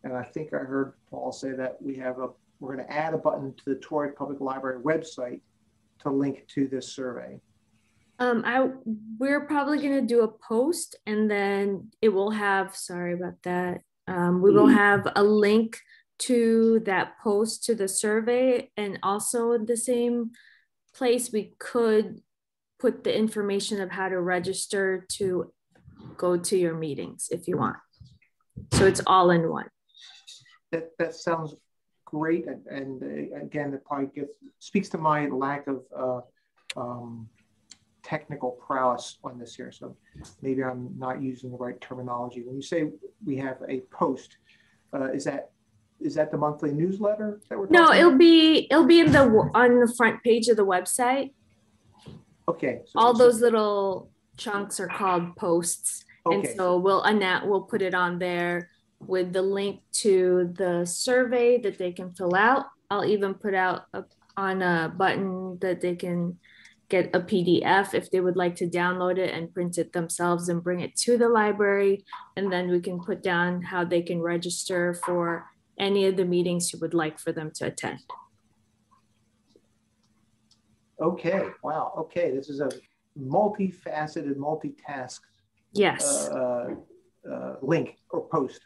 And I think I heard Paul say that we have a we're going to add a button to the Troy Public Library website to link to this survey. Um, I we're probably going to do a post and then it will have sorry about that. Um, we will have a link to that post to the survey and also in the same place we could put the information of how to register to go to your meetings if you want. So it's all in one. That that sounds great, and, and uh, again, it probably gets speaks to my lack of uh, um, technical prowess on this here. So maybe I'm not using the right terminology. When you say we have a post, uh, is that is that the monthly newsletter that we're No, it'll be it'll be in the on the front page of the website. okay. So, All those little chunks are called posts. And so we'll announce, we'll put it on there with the link to the survey that they can fill out. I'll even put out a, on a button that they can get a PDF if they would like to download it and print it themselves and bring it to the library. And then we can put down how they can register for any of the meetings you would like for them to attend. Okay. Wow. Okay. This is a multifaceted, multitask Yes, uh, uh, link or post.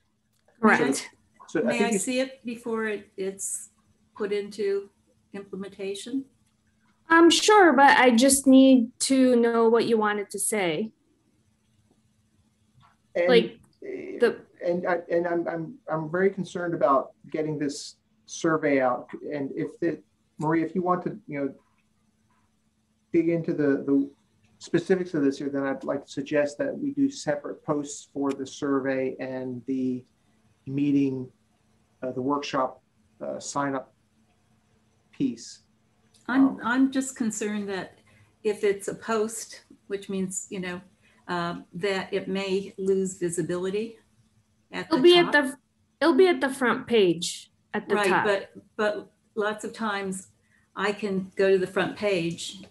Correct. So I May think I see it before it, it's put into implementation? I'm sure, but I just need to know what you wanted to say. and, like, the- and I, and I'm I'm I'm very concerned about getting this survey out. And if the Marie, if you want to, you know, dig into the the specifics of this here, then I'd like to suggest that we do separate posts for the survey and the meeting, uh, the workshop uh, sign up piece. I'm, Um, I'm just concerned that if it's a post, which means, you know, um, that it may lose visibility at It'll be at the it'll be at the front page at the Right, top. but, but lots of times I can go to the front page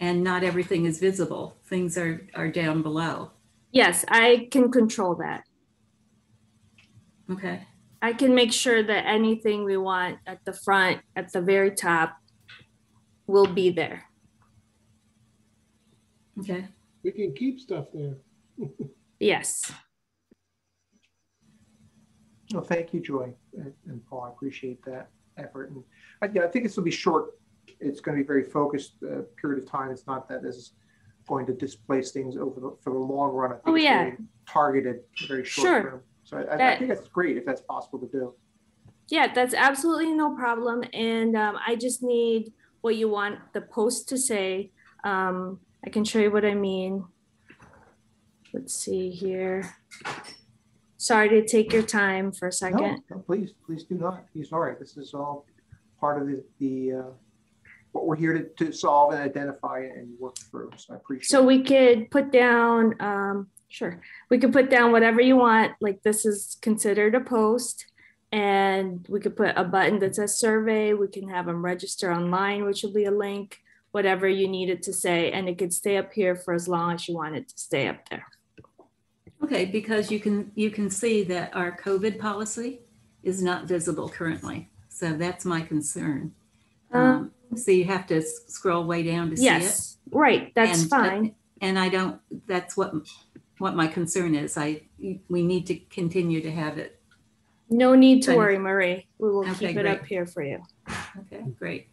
and not everything is visible. Things are, are down below. yes, I can control that. Okay, I can make sure that anything we want at the front, at the very top, will be there. okay. We can keep stuff there. Yes. Well, thank you, Joy and and Paul. I appreciate that effort. And I, yeah, I think this will be short. It's going to be very focused uh, period of time. It's not that this is going to displace things over the, for the long run. I think Oh, it's yeah. very targeted, very short Sure. term. So I, I think that's great if that's possible to do. Yeah, that's absolutely no problem. And um, I just need what you want the post to say. Um, I can show you what I mean. Let's see here. Sorry to take your time for a second. no, please, please do not. Be sorry. This is all part of the, the uh, what we're here to, to solve and identify and work through. So I appreciate. So it. we could put down, um, sure, we could put down whatever you want, like this is considered a post. And we could put a button that says survey, we can have them register online, which will be a link, whatever you need it to say, and it could stay up here for as long as you want it to stay up there. Okay, because you can, you can see that our COVID policy is not visible currently. So that's my concern. Um, So you have to scroll way down to see it. Yes, right, that's And, fine. And I don't, that's what, what my concern is. I, we need to continue to have it. No need to fine. worry, Marie. We will Okay, keep it up here for you. Okay, great.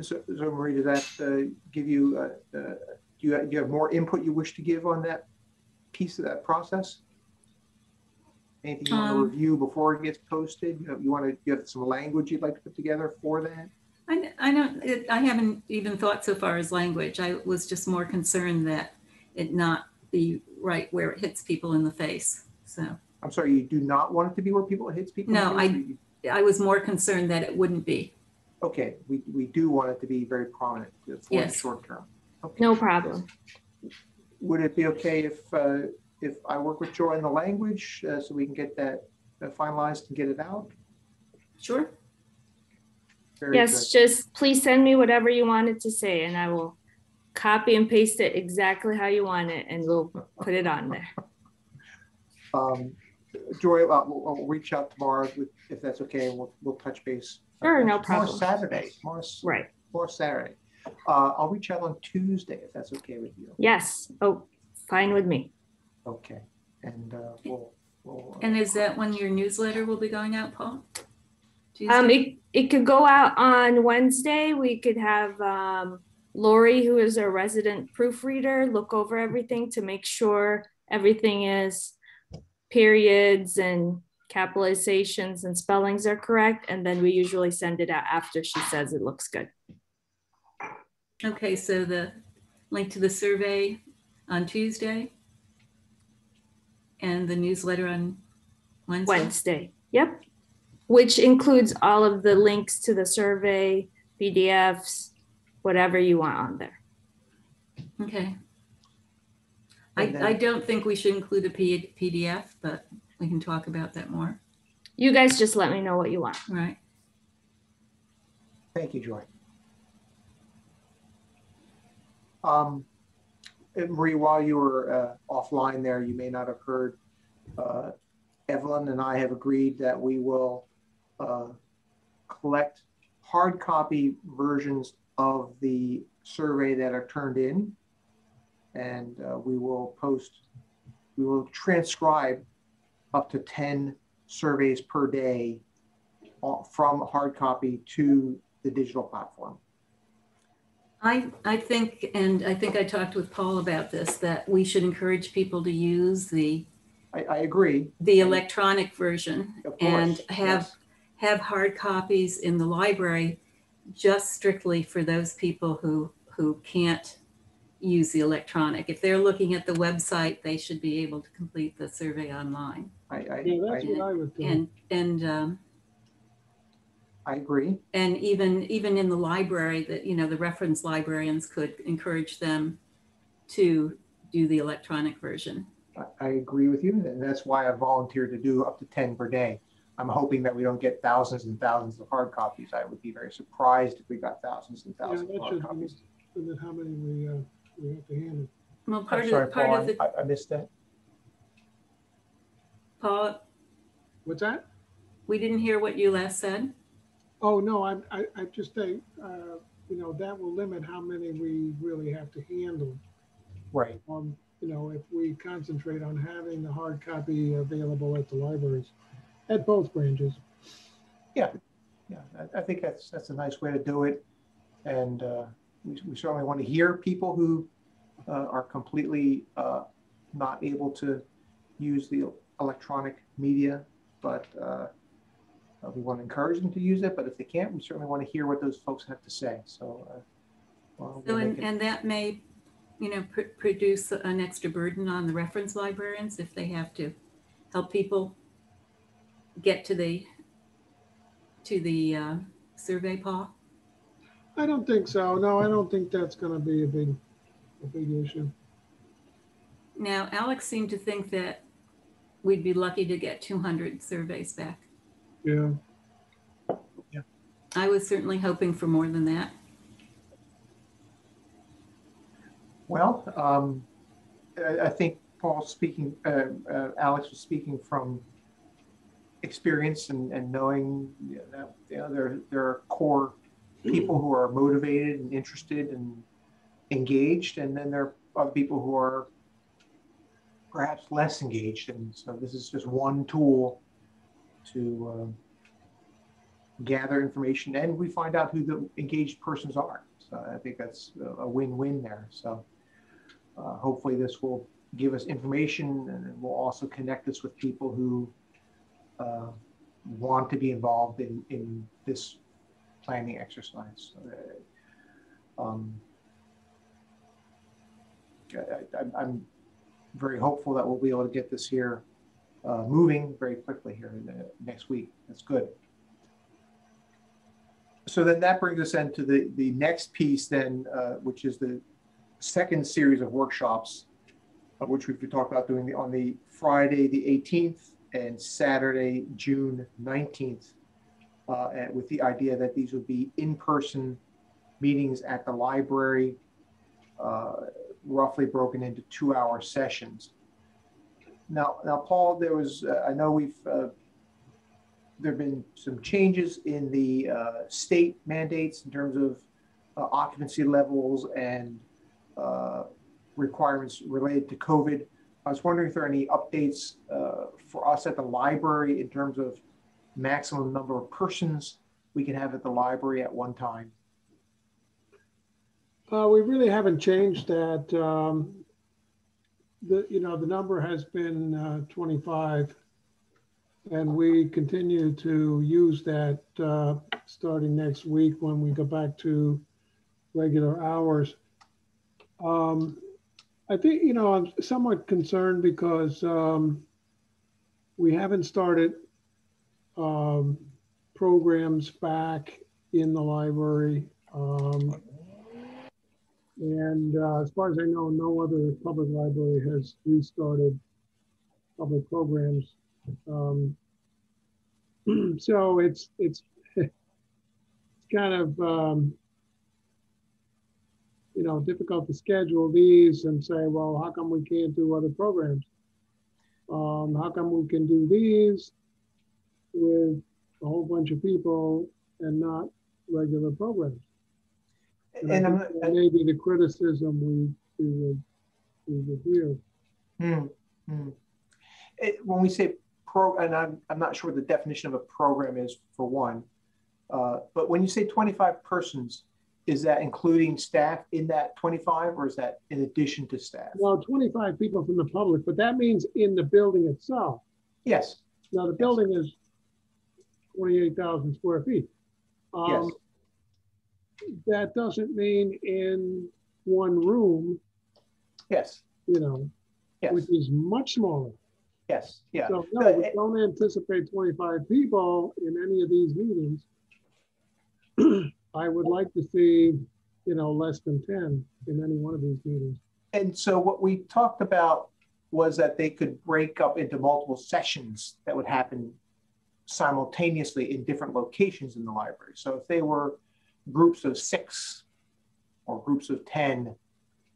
So, so Marie, does that uh, give you, uh, uh, do you, do you have more input you wish to give on that piece of that process? Anything you want to Um, review before it gets posted? You have, you want to, you have some language you'd like to put together for that? I, I don't, it- I haven't even thought so far as language. I was just more concerned that it not be right where it hits people in the face. So I'm sorry, you do not want it to be where people, it hits people? in the No, face, I- you- I was more concerned that it wouldn't be. Okay, we, we do want it to be very prominent for the Yes. short term. Okay. No problem. Would it be okay if, uh, if I work with Joy on the language, uh, so we can get that uh, finalized and get it out? Sure. Very Yes, good. just please send me whatever you wanted to say and I will copy and paste it exactly how you want it and we'll put it on there. Um, Joy, uh, we'll, we'll reach out tomorrow with- if that's okay, and we'll, we'll touch base. Sure, no Tomorrow's problem. Saturday, tomorrow's, Right. tomorrow's Saturday. Uh, I'll reach out on Tuesday if that's okay with you. Yes. Oh, fine with me. Okay, and, uh, we'll, we'll, uh, And is that when your newsletter will be going out, Paul? Um, it, it could go out on Wednesday. We could have um, Lori, who is a resident proofreader, look over everything to make sure everything is periods and capitalizations and spellings are correct. And then we usually send it out after she says it looks good. Okay, so the link to the survey on Tuesday and the newsletter on Wednesday? Wednesday. Yep. Which includes all of the links to the survey, PDFs, whatever you want on there. Okay. I, I don't think we should include a P- PDF, but we can talk about that more, You guys just let me know what you want. right? Thank you, Joy. Um, Marie, while you were uh, offline there, you may not have heard, uh, Evelyn and I have agreed that we will uh, collect hard copy versions of the survey that are turned in. And uh, we will post, we will transcribe up to 10 surveys per day uh, from hard copy to the digital platform. I, I think, and I think I talked with Paul about this, that we should encourage people to use the, I, I agree. the electronic version Of course, and have, yes. have hard copies in the library just strictly for those people who, who can't use the electronic. If they're looking at the website, they should be able to complete the survey online. I, I, Yeah, that's I, what I would think. And, and, um, I agree. and even, even in the library that, you know, the reference librarians could encourage them to do the electronic version. I, I agree with you. And that's why I volunteered to do up to 10 per day. I'm hoping that we don't get thousands and thousands of hard copies. I would be very surprised if we got thousands and thousands that of hard should copies. limit how many we, uh, we have to handle. Well, part I'm sorry, of, part Paul, of the, I, I missed that. Paul, What's that? we didn't hear what you last said. Oh, no, I, I, I just think, uh, you know, that will limit how many we really have to handle. Right. Um, you know, if we concentrate on having the hard copy available at the libraries, at both branches. Yeah, I, I think that's, that's a nice way to do it. And uh, we, we certainly want to hear people who uh, are completely uh, not able to use the electronic media, but uh, uh, we want to encourage them to use it. But if they can't, we certainly want to hear what those folks have to say. So, uh, well, So, we'll and, it- and that may, you know, pr- produce an extra burden on the reference librarians if they have to help people get to the, to the uh, survey, Paul. I don't think so. No, I don't think that's gonna be a big, a big issue. Now, Alex seemed to think that we'd be lucky to get 200 surveys back. Yeah. I was certainly hoping for more than that. Well, um, I, I think Paul's speaking, uh, uh, Alex was speaking from experience and, and knowing you know, that you know, there, there are core people who are motivated and interested and engaged, and then there are people who are perhaps less engaged. And so this is just one tool to um, gather information, and we find out who the engaged persons are. So I think that's a- win-win there. So uh, hopefully this will give us information and it will also connect us with people who uh, want to be involved in, in this planning exercise. Uh, um, I, I'm very hopeful that we'll be able to get this here uh, moving very quickly here in the next week. That's good. So then that brings us into the, the next piece then, uh, which is the second series of workshops, uh, which we've talked about doing the, on the Friday, the 18th and Saturday, June 19th, uh, with the idea that these would be in-person meetings at the library, uh, roughly broken into two-hour sessions. Now, now, Paul, there was, uh, I know we've, uh, there've been some changes in the state mandates in terms of occupancy levels and requirements related to COVID. I was wondering if there are any updates uh, for us at the library in terms of maximum number of persons we can have at the library at one time. Uh, we really haven't changed that. Um, the, you know, the number has been uh, 25. And we continue to use that uh, starting next week when we go back to regular hours. Um, I think, you know, I'm somewhat concerned because um, we haven't started um, programs back in the library. Um, and uh, as far as I know, no other public library has restarted public programs. Um, so it's it's it's kind of um, you know difficult to schedule these and say, well, how come we can't do other programs? Um, how come we can do these with a whole bunch of people and not regular programs? And, And I'm, think that may be the criticism we, we would, we would hear. Hmm, hmm. It- When we say pro, and I'm, I'm not sure what the definition of a program is for one, uh, but when you say 25 persons, is that including staff in that 25 or is that in addition to staff? Well, 25 people from the public, but that means in the building itself. Yes, Now, the building is 28,000 square feet. yes, Um, That doesn't mean in one room, yes, you know, yes, which is much smaller. yes, yeah. So No, no, we don't anticipate 25 people in any of these meetings. I would like to see, you know, less than 10 in any one of these meetings. And so what we talked about was that they could break up into multiple sessions that would happen simultaneously in different locations in the library. So if they were groups of six or groups of 10,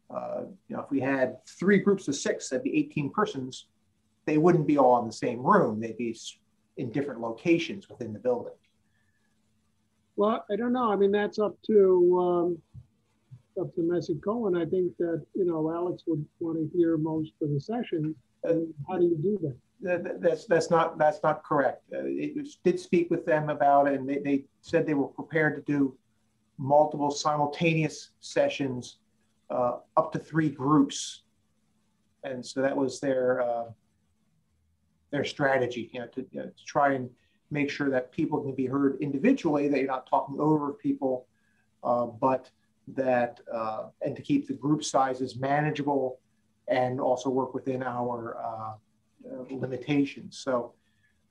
uh, you know, if we had three groups of six, that'd be 18 persons, they wouldn't be all in the same room. They'd be in different locations within the building. Well, I don't know. I mean, that's up to, um, up to Mesick Cohen. I think that, you know, Alex would want to hear most of the sessions. And how do you do that- That's, that's not, that's not correct. Uh, It did speak with them about it, and they, they said they were prepared to do multiple simultaneous sessions, uh, up to three groups. And so that was their, uh, their strategy, you know, to, you know, to try and make sure that people can be heard individually, that you're not talking over people, uh, but that, uh, and to keep the group sizes manageable and also work within our, uh, limitations. So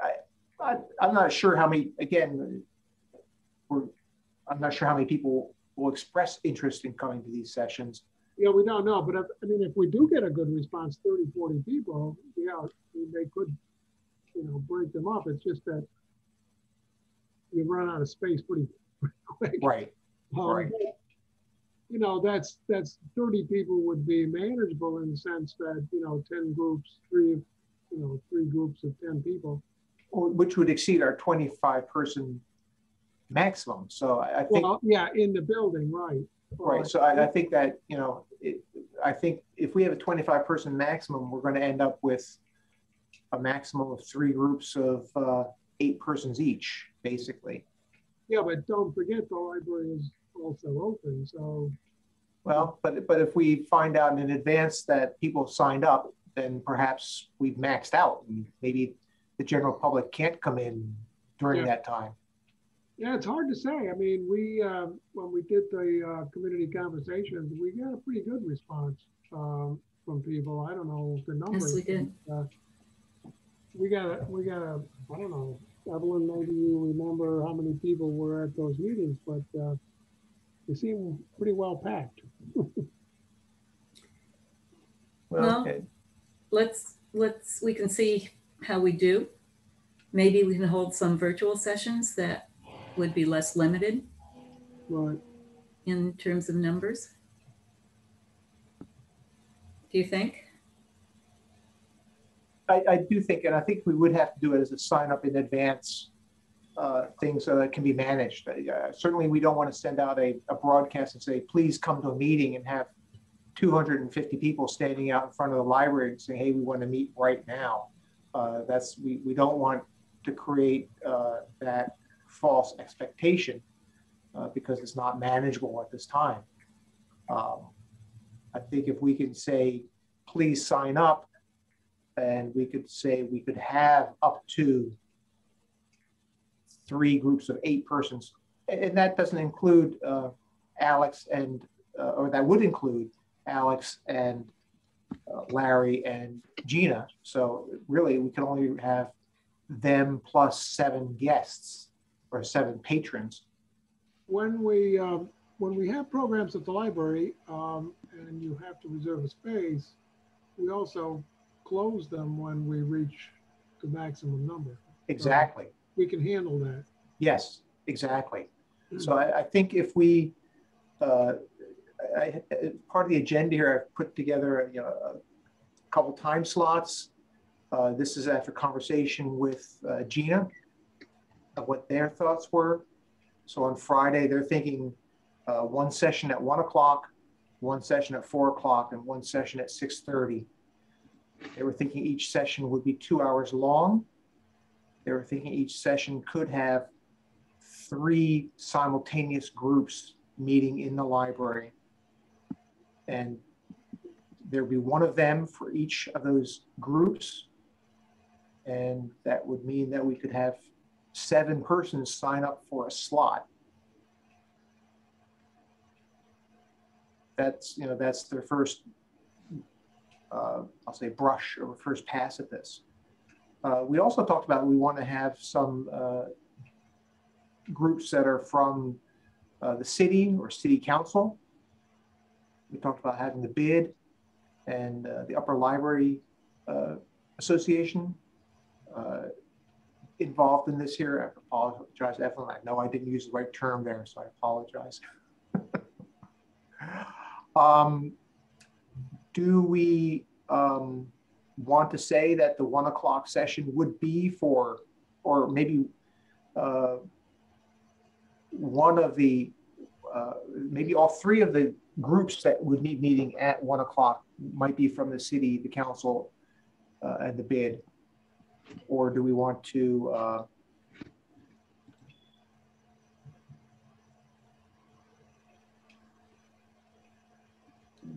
I, I, I'm not sure how many, again, we're, I'm not sure how many people will express interest in coming to these sessions. Yeah, we don't know, but if, I mean, if we do get a good response, 30, 40 people, yeah, they could, you know, break them up. It's just that you run out of space pretty, pretty quick. Right, Um, right. You know, that's, that's 30 people would be manageable in the sense that, you know, 10 groups, three, you know, three groups of 10 people. which would exceed our 25 person maximum. So I I think, Well, yeah, in the building, right. right. So I, I think that, you know, it, I think if we have a 25 person maximum, we're going to end up with a maximum of three groups of uh, eight persons each, basically. Yeah, but don't forget the library is also open, so, Well, but, but if we find out in advance that people signed up, then perhaps we've maxed out. and Maybe the general public can't come in during Yeah. that time. yeah, it's hard to say. I mean, we, um, when we did the uh, community conversations, we got a pretty good response um, from people. I don't know the numbers. Yes, we did. Uh, We got, a we got a, I don't know, Evelyn, maybe you remember how many people were at those meetings, but uh, they seem pretty well packed. Well, it- Let's, let's, we can see how we do. Maybe we can hold some virtual sessions that would be less limited Right. in terms of numbers. Do you think? I, I do think, and I think we would have to do it as a sign up in advance uh, thing so that can be managed. Uh, Certainly, we don't want to send out a, a broadcast and say, please come to a meeting and have 250 people standing out in front of the library and saying, hey, we want to meet right now. Uh, that's, we, we don't want to create uh, that false expectation uh, because it's not manageable at this time. Um, I think if we can say, please sign up, and we could say we could have up to three groups of eight persons, and that doesn't include uh, Alex and, uh, or that would include Alex and uh, Larry and Gina. So really, we can only have them plus seven guests or seven patrons. When we, um, when we have programs at the library, um, and you have to reserve a space, we also close them when we reach the maximum number. Exactly. We can handle that. Yes, exactly. So I, I think if we, uh, I, I- part of the agenda here, I've put together, you know, a couple time slots. Uh, this is after conversation with uh, Gina of what their thoughts were. So on Friday, they're thinking uh, one session at one o'clock, one session at four o'clock, and one session at six thirty. They were thinking each session would be two hours long. They were thinking each session could have three simultaneous groups meeting in the library. And there'd be one of them for each of those groups. And that would mean that we could have seven persons sign up for a slot. That's, you know, that's their first, uh, I'll say brush or first pass at this. Uh, we also talked about we want to have some uh, groups that are from uh, the city or city council. We talked about having the bid and uh, the Upper Library uh, Association involved in this here. I apologize, Evelyn. I know I didn't use the right term there, so I apologize. um, do we um, want to say that the one o'clock session would be for, or maybe uh, one of the, uh, maybe all three of the groups that would need meeting at one o'clock might be from the city, the council, uh, and the bid? Or do we want to,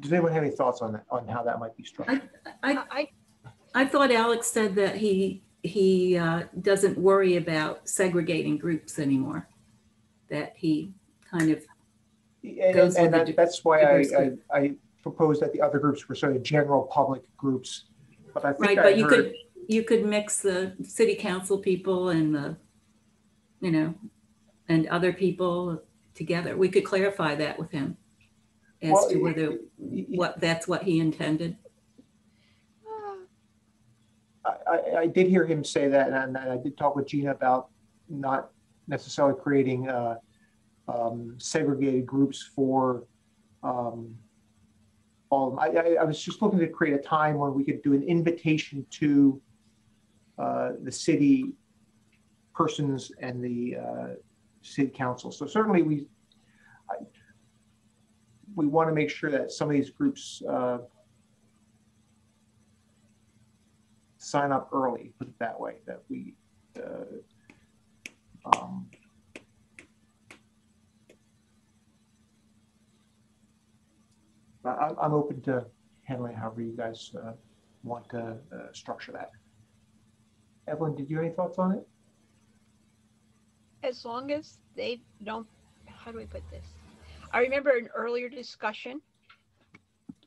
does anyone have any thoughts on that, on how that might be structured? I, I, I thought Alex said that he, he uh, doesn't worry about segregating groups anymore. That he kind of, And, goes and with the that- that's why I, diverse I, group. I proposed that the other groups were sort of general public groups. But I right, think I but you heard, could, you could mix the city council people and the, you know, and other people together. We could clarify that with him as Well, to whether, what, that's what he intended. I, I, I did hear him say that, and I, I did talk with Gina about not necessarily creating, uh, um, segregated groups for, um, all, I, I, I was just looking to create a time when we could do an invitation to, uh, the city persons and the, uh, city council. So certainly we, we want to make sure that some of these groups, uh, sign up early, put it that way, that we, uh, um, I, I'm- I'm open to handling however you guys, uh, want to, uh, structure that. Evelyn, did you have any thoughts on it? as long as they don't, how do I put this? I remember an earlier discussion,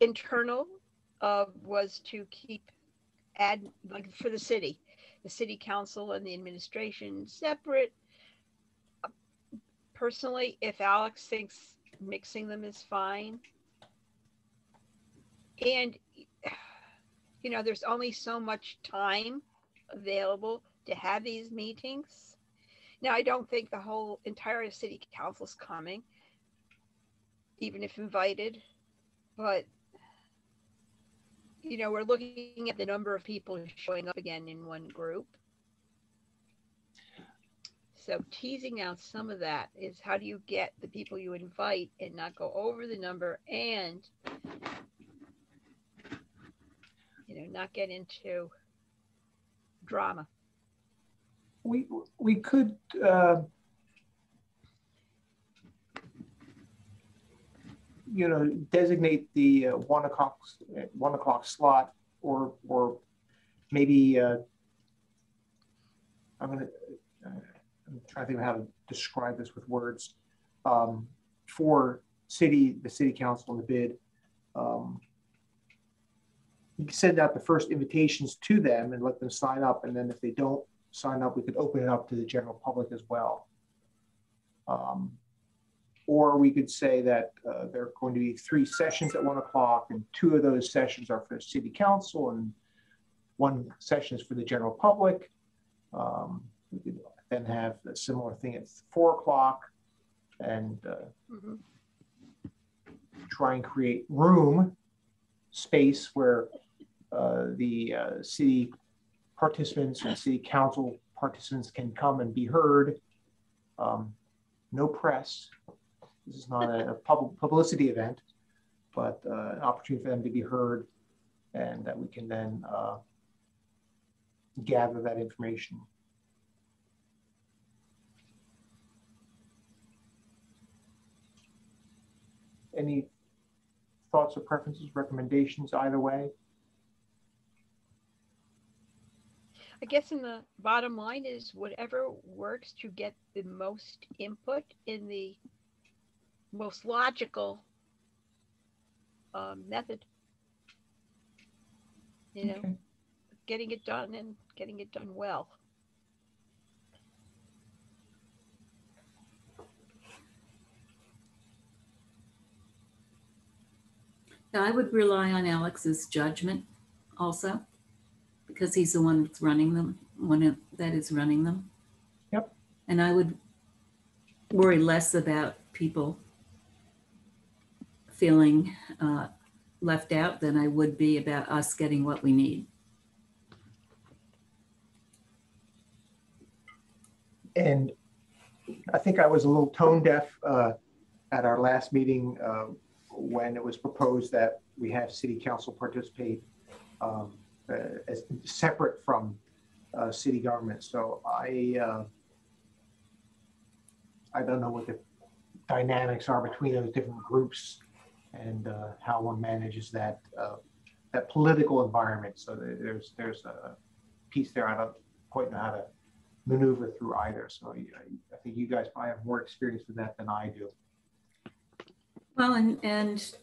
internal, uh, was to keep add, like for the city, the city council and the administration separate. Personally, if Alex thinks mixing them is fine. And, you know, there's only so much time available to have these meetings. Now, I don't think the whole entire city council's coming, even if invited, but you know, we're looking at the number of people showing up again in one group. So teasing out some of that is how do you get the people you invite and not go over the number and you know, not get into drama. We, we could, uh, you know, designate the uh, one o'clock, one o'clock slot or, or maybe, uh, I'm gonna, uh, I'm trying to think of how to describe this with words. Um, for city, the city council and the bid, um, you can send out the first invitations to them and let them sign up. And then if they don't sign up, we could open it up to the general public as well. Um, or we could say that uh, there are going to be three sessions at one o'clock, and two of those sessions are for city council, and one session is for the general public. Um, we could then have a similar thing at four o'clock, and uh, Mhm. try and create room, space where uh, the uh, city participants and city council participants can come and be heard. Um, no press. This is not a, public publicity event, but uh, an opportunity for them to be heard, and that we can then uh, gather that information. Any thoughts or preferences, recommendations either way? I guess in the bottom line is whatever works to get the most input in the most logical um, method. You know, Okay. getting it done and getting it done well. Yeah, I would rely on Alex's judgment also, because he's the one that's running them, one of- that is running them. Yep. And I would worry less about people feeling uh, left out than I would be about us getting what we need. And I think I was a little tone deaf uh, at our last meeting uh, when it was proposed that we have city council participate um, uh, as separate from uh, city government. So I, uh, I don't know what the dynamics are between those different groups and uh, how one manages that, uh, that political environment. So there's, there's a piece there I don't quite know how to maneuver through either. So I, I think you guys probably have more experience with that than I do. Well, and, and,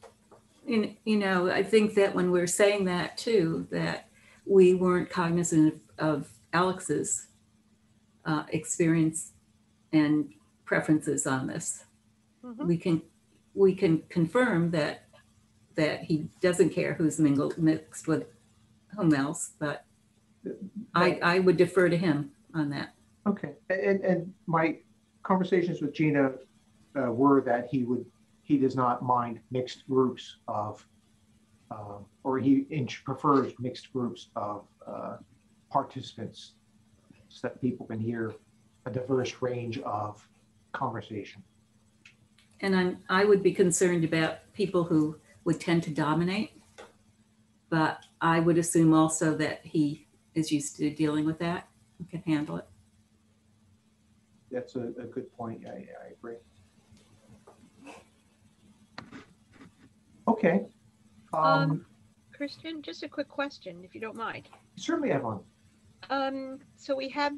in- you know, I think that when we're saying that too, that we weren't cognizant of of Alex's uh, experience and preferences on this. Mhm. We can, we can confirm that, that he doesn't care who's mingled, mixed with whom else, but I, I would defer to him on that. Okay, and, and my conversations with Gina uh, were that he would, he does not mind mixed groups of, um, or he in- prefers mixed groups of uh, participants so that people can hear a diverse range of conversation. And I'm, I would be concerned about people who would tend to dominate. But I would assume also that he is used to dealing with that and can handle it. That's a, a good point. Yeah, yeah, I agree. Okay. Um, Um, Christian, just a quick question, if you don't mind. certainly have one. Um, so we have,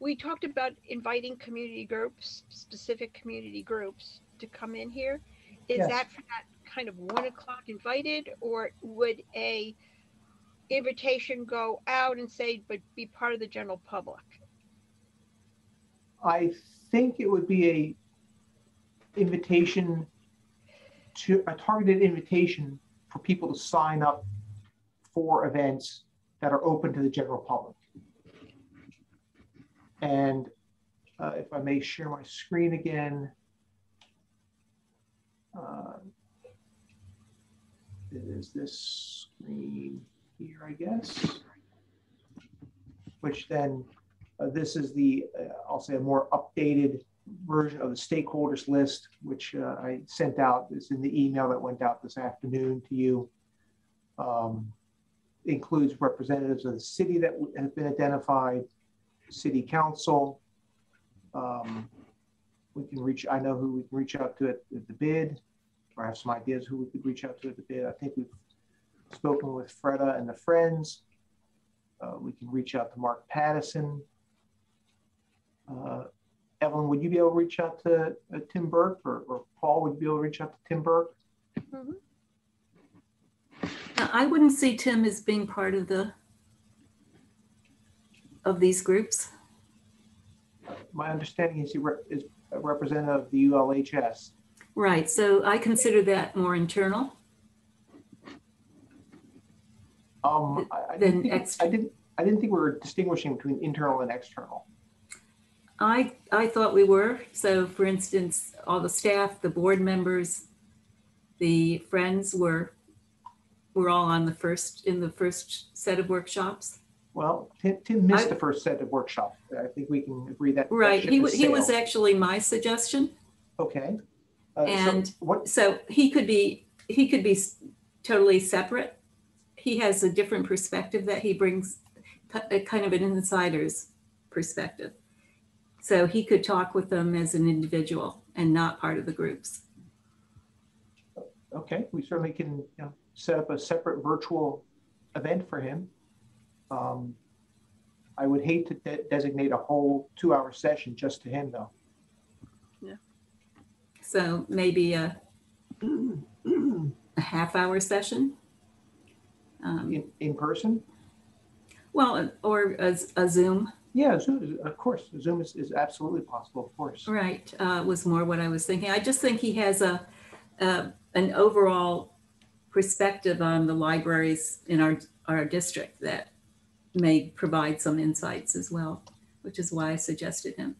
we talked about inviting community groups, specific community groups to come in here. Is Yes. that for that kind of one o'clock invited, or would a invitation go out and say, but be part of the general public? I think it would be a invitation to, a targeted invitation for people to sign up for events that are open to the general public. And uh, if I may share my screen again. uh, It is this screen here, I guess. Which then uh, This is the, uh, I'll say, a more updated version of the stakeholders list, which uh, I sent out. It's in the email that went out this afternoon to you. Um, includes representatives of the city that have been identified, city council. Um, we can reach, I know who we can reach out to at at the bid, or I have some ideas who we could reach out to at the bid. I think we've spoken with Freda and the Friends. Uh, we can reach out to Mark Pattison. Uh, Evelyn, would you be able to reach out to uh, Tim Burke or, or Paul, would you be able to reach out to Tim Burke? Now, I wouldn't see Tim as being part of the, of these groups. My understanding is he re- is a representative of the UHLS. Right, so I consider that more internal. Um, I, I Then didn't, think- I didn't, I didn't think we were distinguishing between internal and external. I, I thought we were. So for instance, all the staff, the board members, the friends were, were all on the first, in the first set of workshops. Well, Tim, Tim missed I- the first set of workshop. I think we can agree that. that Right, ship he, he was actually my suggestion. Okay. Uh, so And- What, So he could be, he could be totally separate. He has a different perspective that he brings, a kind of an insider's perspective. So he could talk with them as an individual and not part of the groups. okay, we certainly can, you know, set up a separate virtual event for him. Um, I would hate to de- designate a whole two-hour session just to him, though. Yeah. So maybe a, a half hour session. Um, In, in person? Well, or a, a Zoom, Yeah, Zoom, is- of course, Zoom is, is absolutely possible, of course. right, uh, was more what I was thinking. I just think he has a, a, an overall perspective on the libraries in our, our district that may provide some insights as well, which is why I suggested him.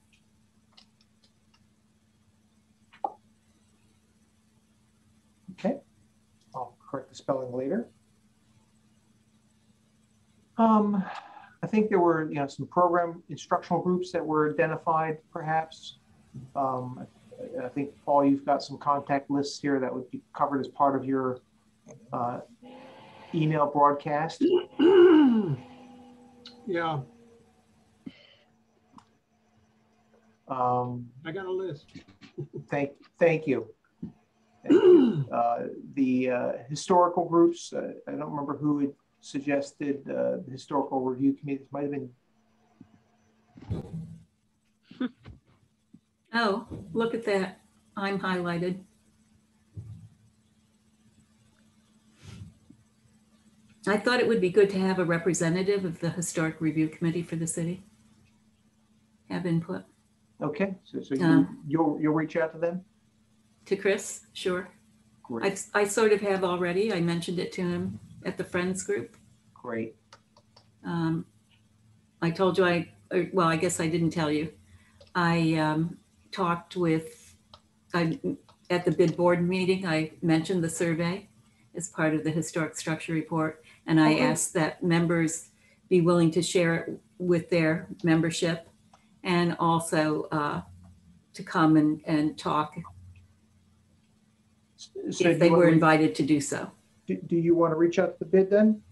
Okay, I'll correct the spelling later. Um, I think there were, you know, some program instructional groups that were identified perhaps. Um, I- I think, Paul, you've got some contact lists here that would be covered as part of your uh, email broadcast. Yeah, Um, I got a list. Thank, thank you. Thank you. Uh, The uh, historical groups, uh, I don't remember who had suggested uh, the historical review committee, This might have been, Oh, look at that. I'm highlighted. I thought it would be good to have a representative of the Historic Review Committee for the city. Have input. okay, so, so you, Um, you'll, you'll reach out to them? To Chris, sure. Great, I, I sort of have already. I mentioned it to him at the Friends group. great. Um, I told you I, or, well, I guess I didn't tell you. I um, talked with, I, at the bid board meeting, I mentioned the survey as part of the historic structure report. And I Okay. asked that members be willing to share it with their membership and also uh, to come and, and talk So if they were re- invited to do so. Do, do you want to reach out to the bid then?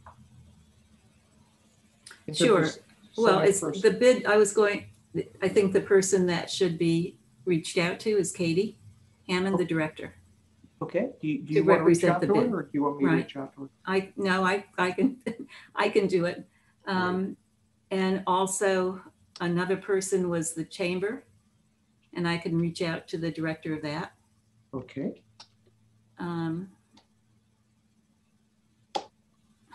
In terms of Sure. s- Well, it's first- the bid, I was going, I think the person that should be reached out to is Katie Hammond, the director. Okay, do you, do to you want to reach represent out the to her or do you want me to Right. reach out to her? I, no, I, I can, I can do it. Um, and also another person was the chamber. And I can reach out to the director of that. Okay, Um,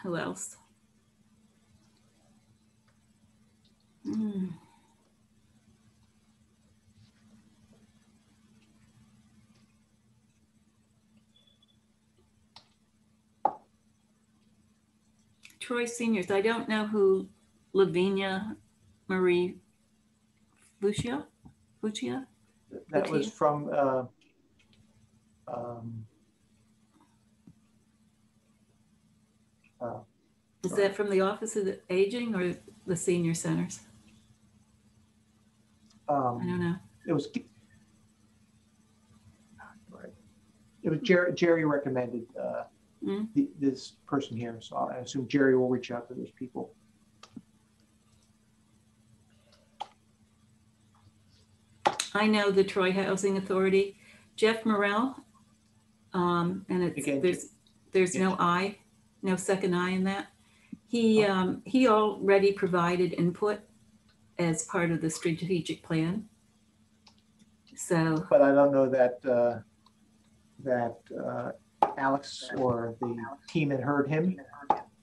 who else? Hmm. Troy seniors. I don't know who Lavinia Marie Lucia, Lucia. that was from, uh, um, Is that from the Office of the Aging or the senior centers? I don't um, know. it was. Right. It was Jerry, Jerry recommended, uh, Mm. the, this person here. So I assume Jerry will reach out to those people. I know the Troy Housing Authority, Jeff Morrell. Um, and it's, Again, there's, there's no I, no second I in that. He, Oh. um, he already provided input as part of the strategic plan. So, But I don't know that, uh, that uh, Alex or the team had heard him.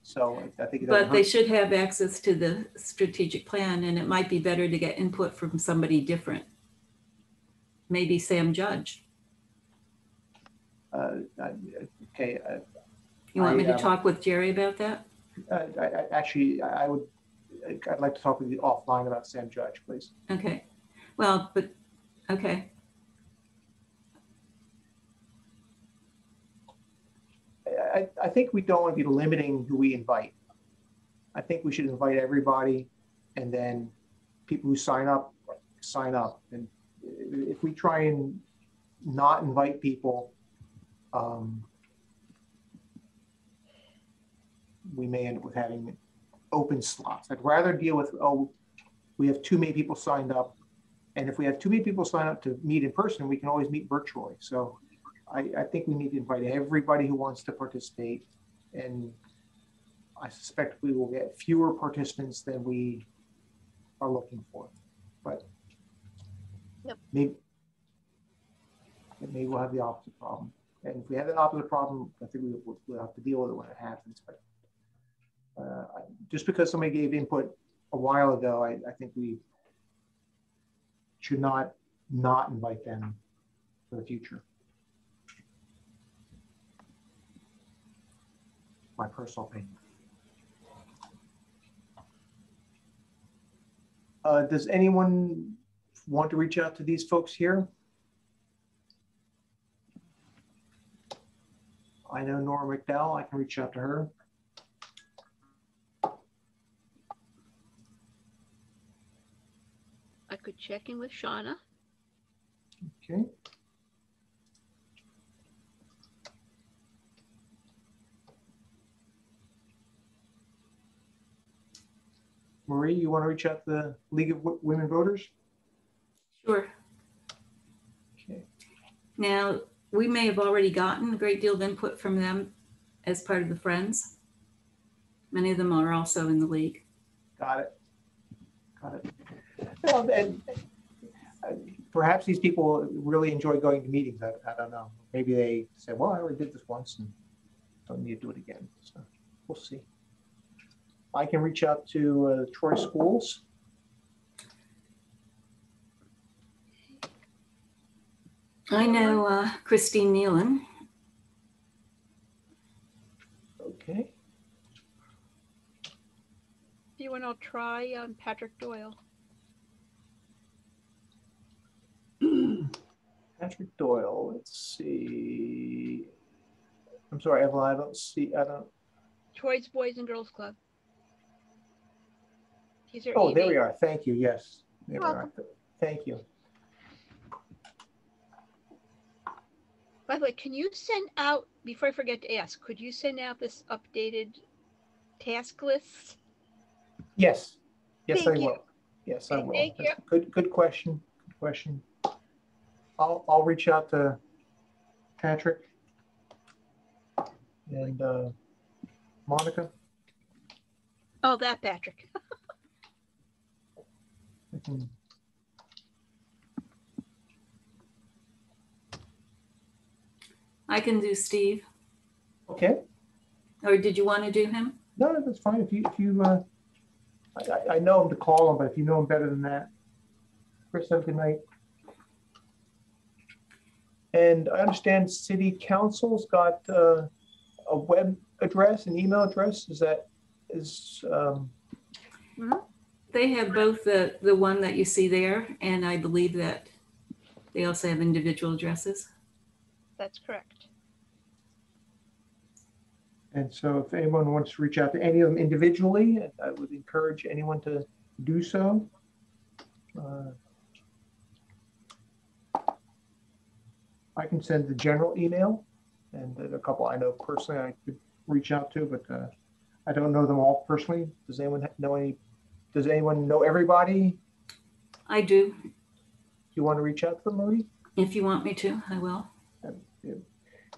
So I think. it but they hurt. should have access to the strategic plan and it might be better to get input from somebody different. Maybe Sam Judge. Uh, I- Okay, uh, You want me I, to um, talk with Jerry about that? uh, I, I, actually, I I would, I'd like to talk with you offline about Sam Judge, please. Okay, well, but, okay, I, I- think we don't want to be limiting who we invite. I think we should invite everybody and then people who sign up, sign up. And if we try and not invite people, um, we may end up with having open slots. I'd rather deal with, oh, we have too many people signed up. And if we have too many people sign up to meet in person, we can always meet virtually. So I, I think we need to invite everybody who wants to participate. And I suspect we will get fewer participants than we are looking for. But Yep. maybe, maybe we'll have the opposite problem. And if we have the opposite problem, I think we will, we'll have to deal with it when it happens. But uh, just because somebody gave input a while ago, I, I think we should not not invite them for the future. My personal opinion. Uh, does anyone want to reach out to these folks here? I know Nora McDowell. I can reach out to her. I could check in with Shauna. Okay. Marie, you want to reach out to the League of Women Voters? sure. Okay. Now, we may have already gotten a great deal of input from them as part of the Friends. Many of them are also in the league. Got it. Got it. Well, and uh, perhaps these people really enjoy going to meetings. I, I don't know. Maybe they say, well, I already did this once and don't need to do it again. So we'll see. I can reach out to uh, Troy Schools. I know uh, Christine Nealon. Okay. If You want to try um, Patrick Doyle? Patrick Doyle, let's see. I'm sorry, Evelyn, I don't see, I don't, Troy's Boys and Girls Club. Oh, there we are. Thank you. Yes. There You're we are. Thank you. By the way, can you send out, before I forget to ask, could you send out this updated task list? Yes. Yes, I Thank you. will. Yes, I will. thank you. Good, good question. Good question. I'll, I'll reach out to Patrick and uh, Monica. Oh, that Patrick. I can- I can do Steve. Okay. Or did you want to do him? No, that's fine. If you, if you, uh, I, I- know him to call him, but if you know him better than that. Chris, have a good night. And I understand city council's got, uh, a web address, an email address. Is that, is, um, They have both the, the one that you see there, and I believe that they also have individual addresses. That's correct. and so if anyone wants to reach out to any of them individually, I would encourage anyone to do so. Uh, I can send the general email. and then a couple I know personally I could reach out to, but uh, I don't know them all personally. Does anyone know any? Does anyone know everybody? I do. You want to reach out to them, Marie? If you want me to, I will.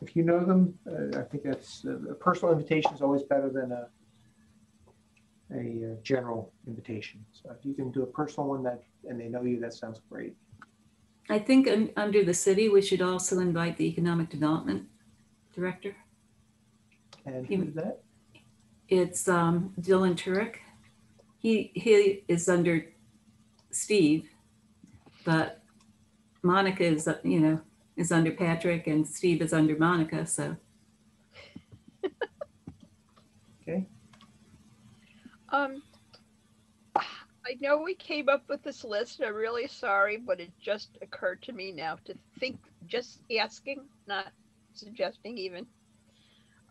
If you know them, uh, I think that's uh, a personal invitation is always better than a a uh, general invitation. So if you can do a personal one that and they know you, that sounds great. I think un- under the city, we should also invite the economic development director. And who's that? It's um, Dylan Turek. He he is under Steve, but Monica is uh, you know is under Patrick and Steve is under Monica. So Okay. Um, I know we came up with this list. I'm really sorry, but it just occurred to me now to think, just asking, not suggesting even.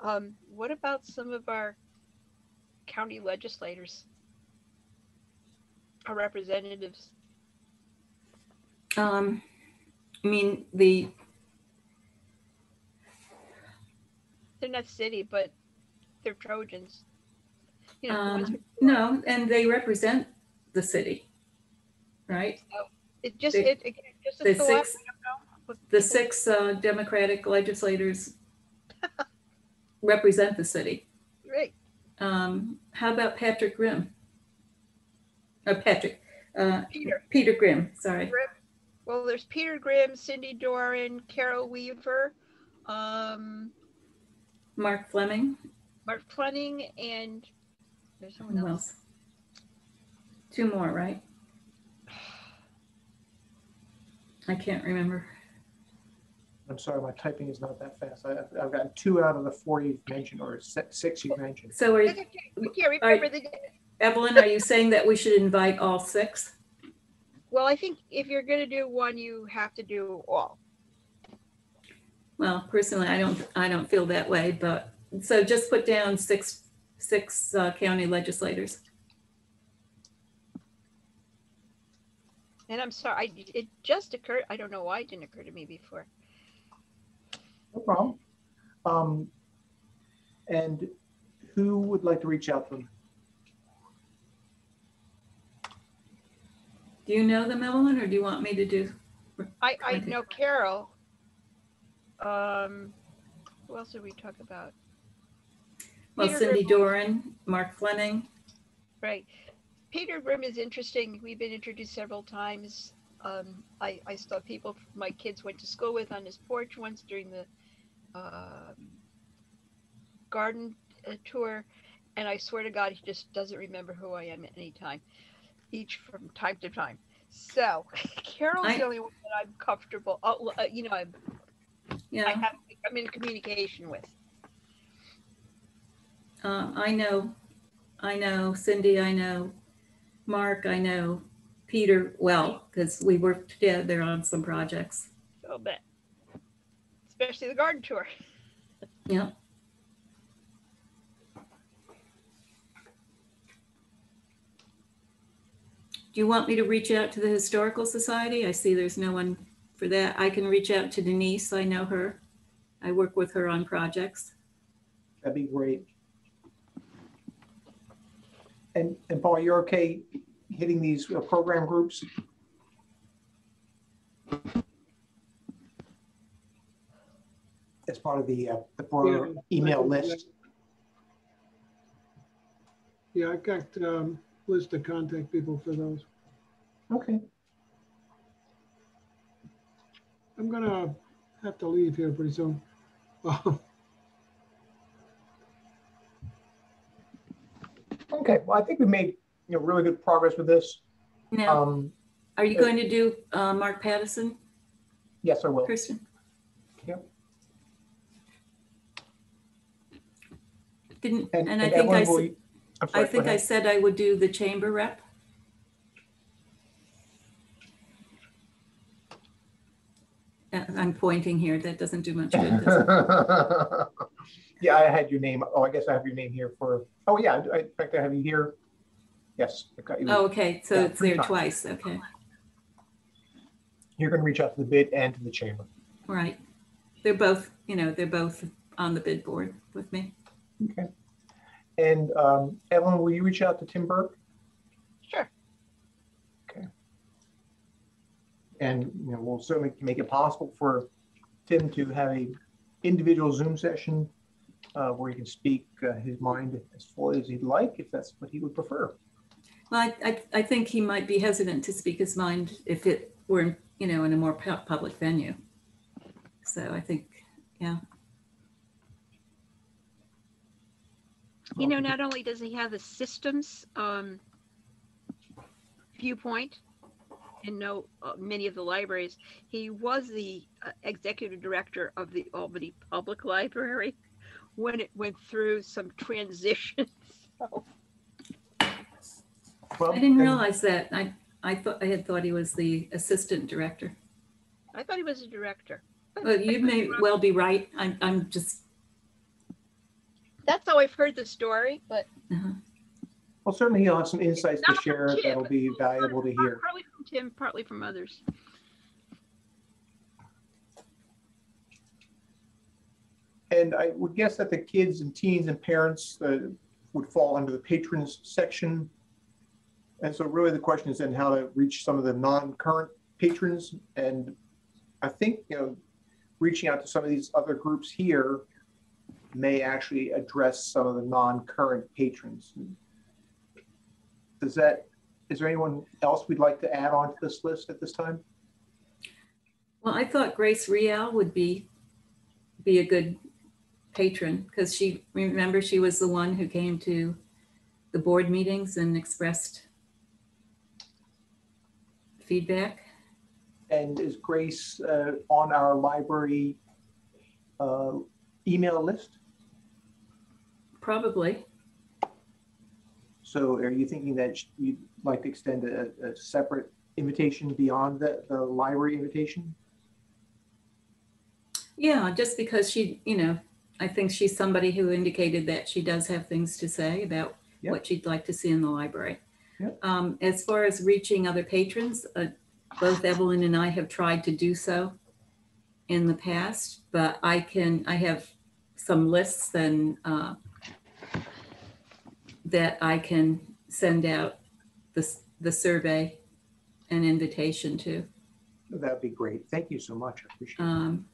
Um, what about some of our county legislators? Our representatives? um, I mean the They're not city, but they're Trojans. You know, um, no, and they represent the city, right? So it just, they- it, again, just The six know, the six uh, Democratic legislators represent the city. Right, Um, how about Patrick Grimm? Uh, Patrick, uh, Peter. Peter Grimm, sorry. Grimm. Well, there's Peter Grimm, Cindy Doran, Carol Weaver, um, Mark Fleming, Mark Fleming, and there's someone who else. else? Two more, right? I can't remember. I'm sorry, my typing is not that fast. I, I've- I've gotten two out of the four you've mentioned, or six you've mentioned. So are, That's. We can't remember the. Evelyn, are you saying that we should invite all six? Well, I think if you're gonna do one, you have to do all. Well, personally, I don't, I don't feel that way, but, so just put down six, six uh, county legislators. And I'm sorry, I, it just occurred, I don't know why it didn't occur to me before. No problem. Um, and who would like to reach out to them? Do you know them, Evelyn, or do you want me to do? I, I know Carol. Um, who else did we talk about? Well, Peter Cindy Grimm. Doran, Mark Fleming, Right. Peter Grimm is interesting. We've been introduced several times. Um, I, I saw people my kids went to school with on his porch once during the um, garden uh, tour. And I swear to God, he just doesn't remember who I am at any time, each from time to time. So Carol's I- the only one that I'm comfortable. Uh, uh, you know, I'm, I yeah. have, I'm in communication with. Uh, I know, I know Cindy, I know Mark, I know Peter well, because we worked together on some projects. a little bit, especially the garden tour. Yeah. Do you want me to reach out to the Historical Society? I see there's no one for that. I can reach out to Denise. I know her. I work with her on projects. That'd be great. And, and Paul, you're okay hitting these uh, program groups? As part of the, uh, the broader Yeah. email list? Yeah, I got um, list of contact people for those. Okay, I'm gonna have to leave here pretty soon. Um, okay. Well, I think we made, you know, really good progress with this. Now, Um, are you going to do uh, Mark Pattison, yes, I will. Kristen? Yep. Didn't, And, and I think I, Evelyn, will s- you- I'm I go think I ahead. said I would do the chamber rep. Uh, I'm pointing here. That doesn't do much good. does it? Yeah, I had your name. Oh, I guess I have your name here for, oh, yeah, I- in fact, I have you here. Yes, I got you. Oh, okay, so Yeah, it's three there times. twice, okay, You're going to reach out to the bid and to the chamber. right. they're both, you know, they're both on the bid board with me. Okay. And um, Evelyn, will you reach out to Tim Burke? Sure. Okay. And, you know, we'll certainly make it possible for Tim to have a individual Zoom session uh, where he can speak uh, his mind as fully as he'd like, if that's what he would prefer. Well, I, I, I think he might be hesitant to speak his mind if it were, you know, in a more pu- public venue. So I think, yeah, You know, not only does he have the systems um, viewpoint and know uh, many of the libraries, he was the uh, executive director of the Albany Public Library when it went through some transitions. So, Well, I didn't realize that. I, I thought, I had thought he was the assistant director. I thought he was a director. But you may well be right. I'm, I'm just, That's how I've heard the story, but uh-huh. Well, certainly he'll have some insights to share Tim, that'll be but valuable to hear. Partly from Tim, partly from others. And I would guess that the kids and teens and parents uh, would fall under the patrons section. And so really the question is then how to reach some of the non-current patrons. And I think, you know, reaching out to some of these other groups here may actually address some of the non-current patrons. Does that, is there anyone else we'd like to add on to this list at this time? well, I thought Grace Rial would be, be a good patron because she, remember, she was the one who came to the board meetings and expressed feedback. And is Grace uh, on our library uh, email list? Probably. So are you thinking that you'd like to extend a, a separate invitation beyond the, the library invitation? Yeah, just because she, you know, I think she's somebody who indicated that she does have things to say about Yep. what she'd like to see in the library. Yep. Um, as far as reaching other patrons, uh, both Evelyn and I have tried to do so in the past, but I can, I have some lists and, uh, that I can send out the, the survey and invitation to. That'd be great. Thank you so much. I appreciate it. Um,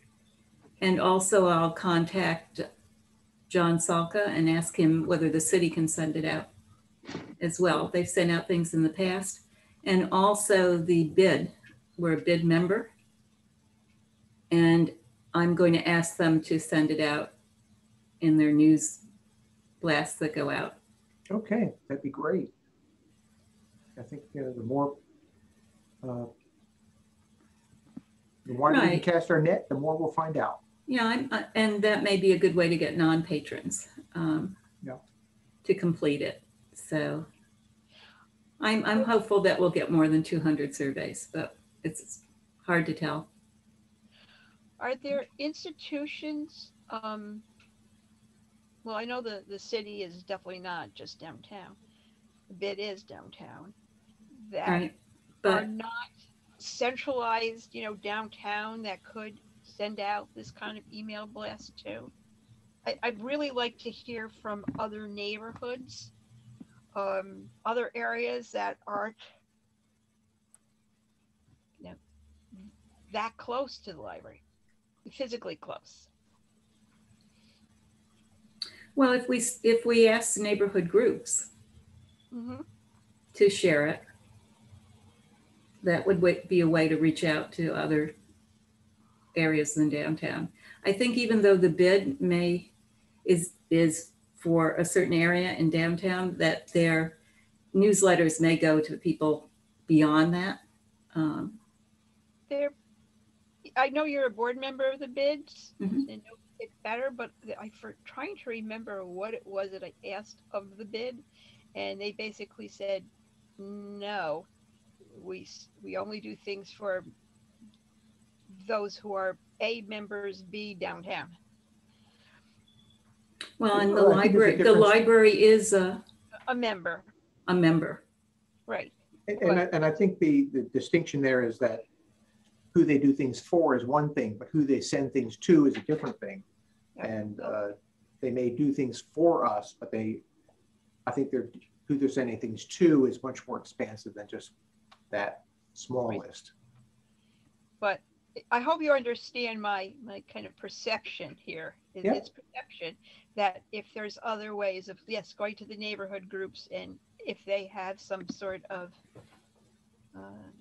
and also I'll contact John Salka and ask him whether the city can send it out as well. They've sent out things in the past. And also the bid, we're a bid member. And I'm going to ask them to send it out in their news blasts that go out. Okay, that'd be great. I think uh, the more uh, the wider we Right. can cast our net, the more we'll find out. Yeah, I'm- uh, and that may be a good way to get non-patrons um, Yeah. to complete it. So I'm, I'm hopeful that we'll get more than 200 surveys, but it's hard to tell. Are there institutions, um, well, I know the, the city is definitely not just downtown. The bid is downtown. That Right. are But not centralized, you know, downtown that could send out this kind of email blast too. I, I'd really like to hear from other neighborhoods, um, other areas that aren't, you know, that close to the library, physically close. Well, if we, if we ask neighborhood groups Mm-hmm. to share it, that would wa- be a way to reach out to other areas than downtown. I think even though the bid may, is, is for a certain area in downtown, that their newsletters may go to people beyond that. Um, There, I know you're a board member of the bids Mhm. and know it better, but I for trying to remember what it was that I asked of the bid, and they basically said, no, we we only do things for those who are A members, B downtown. Well, and the Well, I think there's a library, the difference. library is a, A member, a member. right? And, and I, and I think the, the distinction there is that who they do things for is one thing, but who they send things to is a different thing. And uh, they may do things for us, but they, I think they're who they're sending things to is much more expansive than just that small Right. list. But I hope you understand my, my kind of perception here. It- Yeah. It's perception that if there's other ways of, yes, going to the neighborhood groups and if they have some sort of um,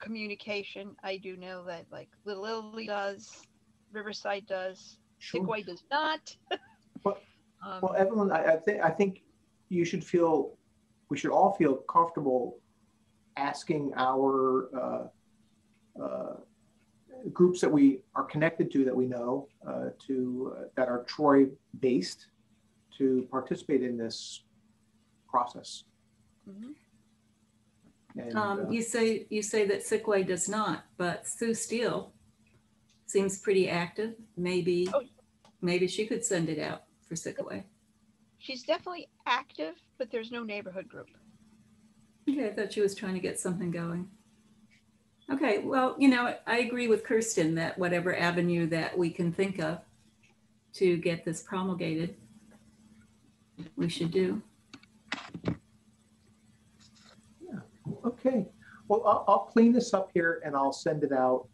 communication, I do know that like Little Italy does, Riverside does, Sure. Sycaway does not. Well- Um, Well, Evelyn, I, I think I think you should feel, we should all feel comfortable asking our uh, uh, groups that we are connected to that we know uh, to uh, that are Troy based to participate in this process. mhm. And Um, uh, you say, you say that Sycaway does not, but Sue Steele seems pretty active. Maybe, Oh. Maybe she could send it out for Sycaway. She's definitely active, but there's no neighborhood group. Okay, I thought she was trying to get something going. Okay, well, you know, I agree with Kirsten that whatever avenue that we can think of to get this promulgated, we should do. Yeah, Okay, well, I'll, I'll clean this up here and I'll send it out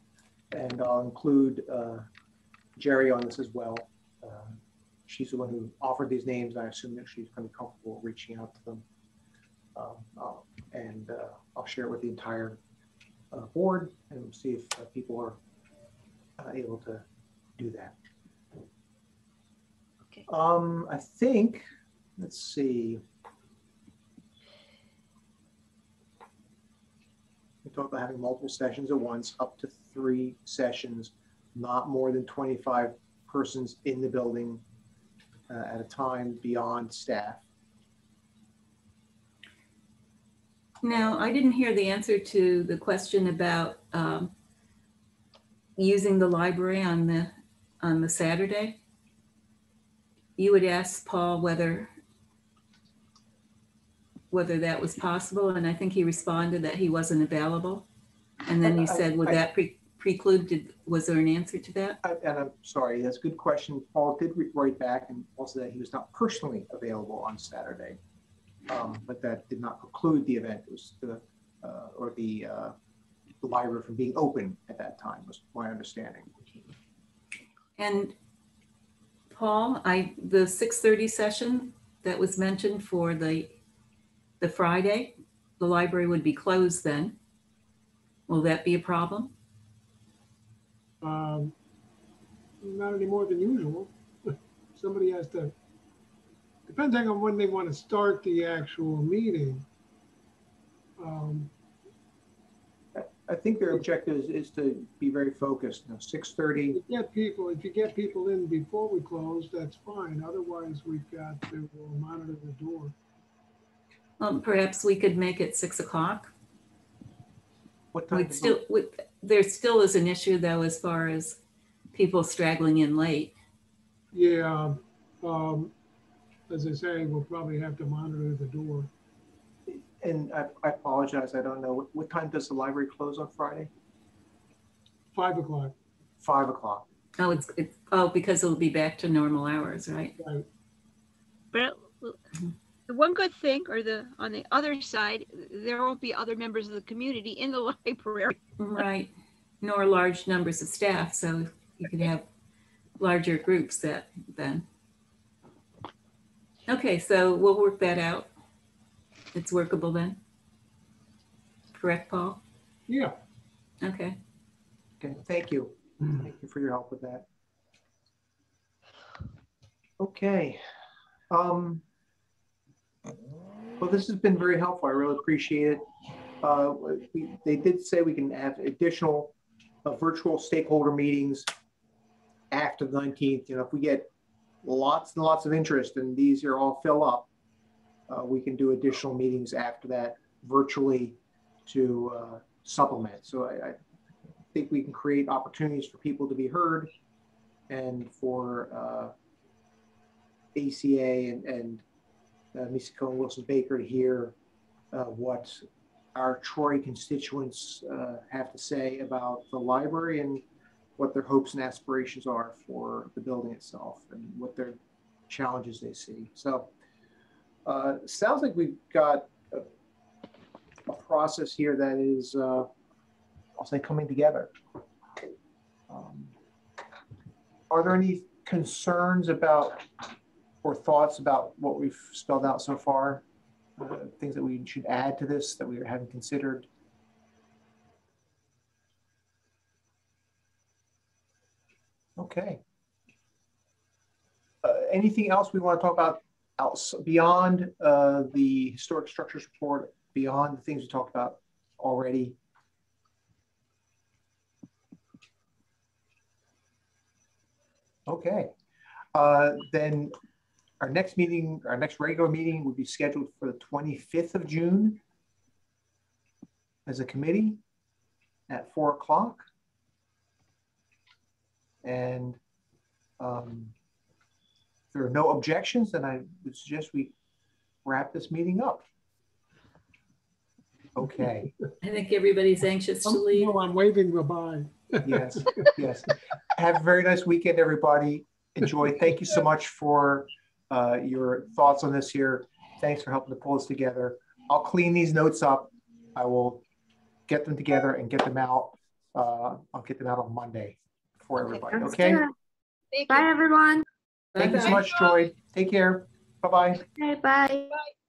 and I'll include uh, Jerry on this as well. Uh, She's the one who offered these names. I assume that she's going to be comfortable reaching out to them. Um, I'll- And uh, I'll share it with the entire uh, board and see if uh, people are uh, able to do that. Okay. Um, I think, let's see. We talked about having multiple sessions at once, up to three sessions, not more than 25 persons in the building uh, at a time beyond staff. Now, I didn't hear the answer to the question about um, using the library on the, on the Saturday. You would ask Paul whether, whether that was possible, and I think he responded that he wasn't available. And then you said, would that pre- preclude, did, was there an answer to that? I- And I'm sorry, that's a good question. Paul did write back and also that he was not personally available on Saturday. Um, But that did not preclude the event, it was the, uh, or the, uh, the library from being open at that time, was my understanding. And Paul, I, the six thirty session that was mentioned for the, the Friday, the library would be closed then. Will that be a problem? Um, Not any more than usual. Somebody has to, depending on when they want to start the actual meeting. um, I think their objective is, is to be very focused, you know, six thirty, Get people, if you get people in before we close, that's fine. Otherwise, we've got to uh, monitor the door. Um, perhaps we could make it six o'clock. what time? We'd still, it? With, there still is an issue though, as far as people straggling in late. Yeah, um, as I say, we'll probably have to monitor the door. And I, I apologize, I don't know, what, what time does the library close on Friday? Five o'clock, Five o'clock. Oh, it's, it's, oh, because it'll be back to normal hours, right? right? But the one good thing, or the, on the other side, there won't be other members of the community in the library. Right, nor large numbers of staff, so you could have larger groups that then. Okay, so we'll work that out. It's workable then? Correct, Paul? Yeah. Okay, Okay, thank you. Thank you for your help with that. Okay. Um, well, this has been very helpful. I really appreciate it. Uh, we, they did say we can have additional uh, virtual stakeholder meetings after the 19th. You know, if we get lots and lots of interest and these are all fill up, uh, we can do additional meetings after that virtually to uh, supplement. So I, I think we can create opportunities for people to be heard and for uh, ACA and, and uh, Mesick Cohen Wilson Baker to hear uh, what our Troy constituents uh, have to say about the library and what their hopes and aspirations are for the building itself and what their challenges they see. So uh, sounds like we've got a, a process here that is, uh, I'll say, coming together. Um, are there any concerns about or thoughts about what we've spelled out so far? Uh, things that we should add to this that we haven't considered? Okay. Uh, anything else we want to talk about else beyond uh, the historic structures report, beyond the things we talked about already? Okay. Uh, then our next meeting, our next regular meeting would be scheduled for the 25th of June as a committee at four o'clock. And um, if there are no objections, then I would suggest we wrap this meeting up. Okay, I think everybody's anxious to leave. No, I'm waving goodbye. yes, yes. Have a very nice weekend, everybody. Enjoy. Thank you so much for uh, your thoughts on this here. Thanks for helping to pull this together. I'll clean these notes up. I will get them together and get them out. Uh, I'll get them out on Monday for everybody. Okay. good. Thank you. Bye, everyone. Thank you so Bye-bye. much, Troy. Take care. Bye bye. Okay, bye. Bye.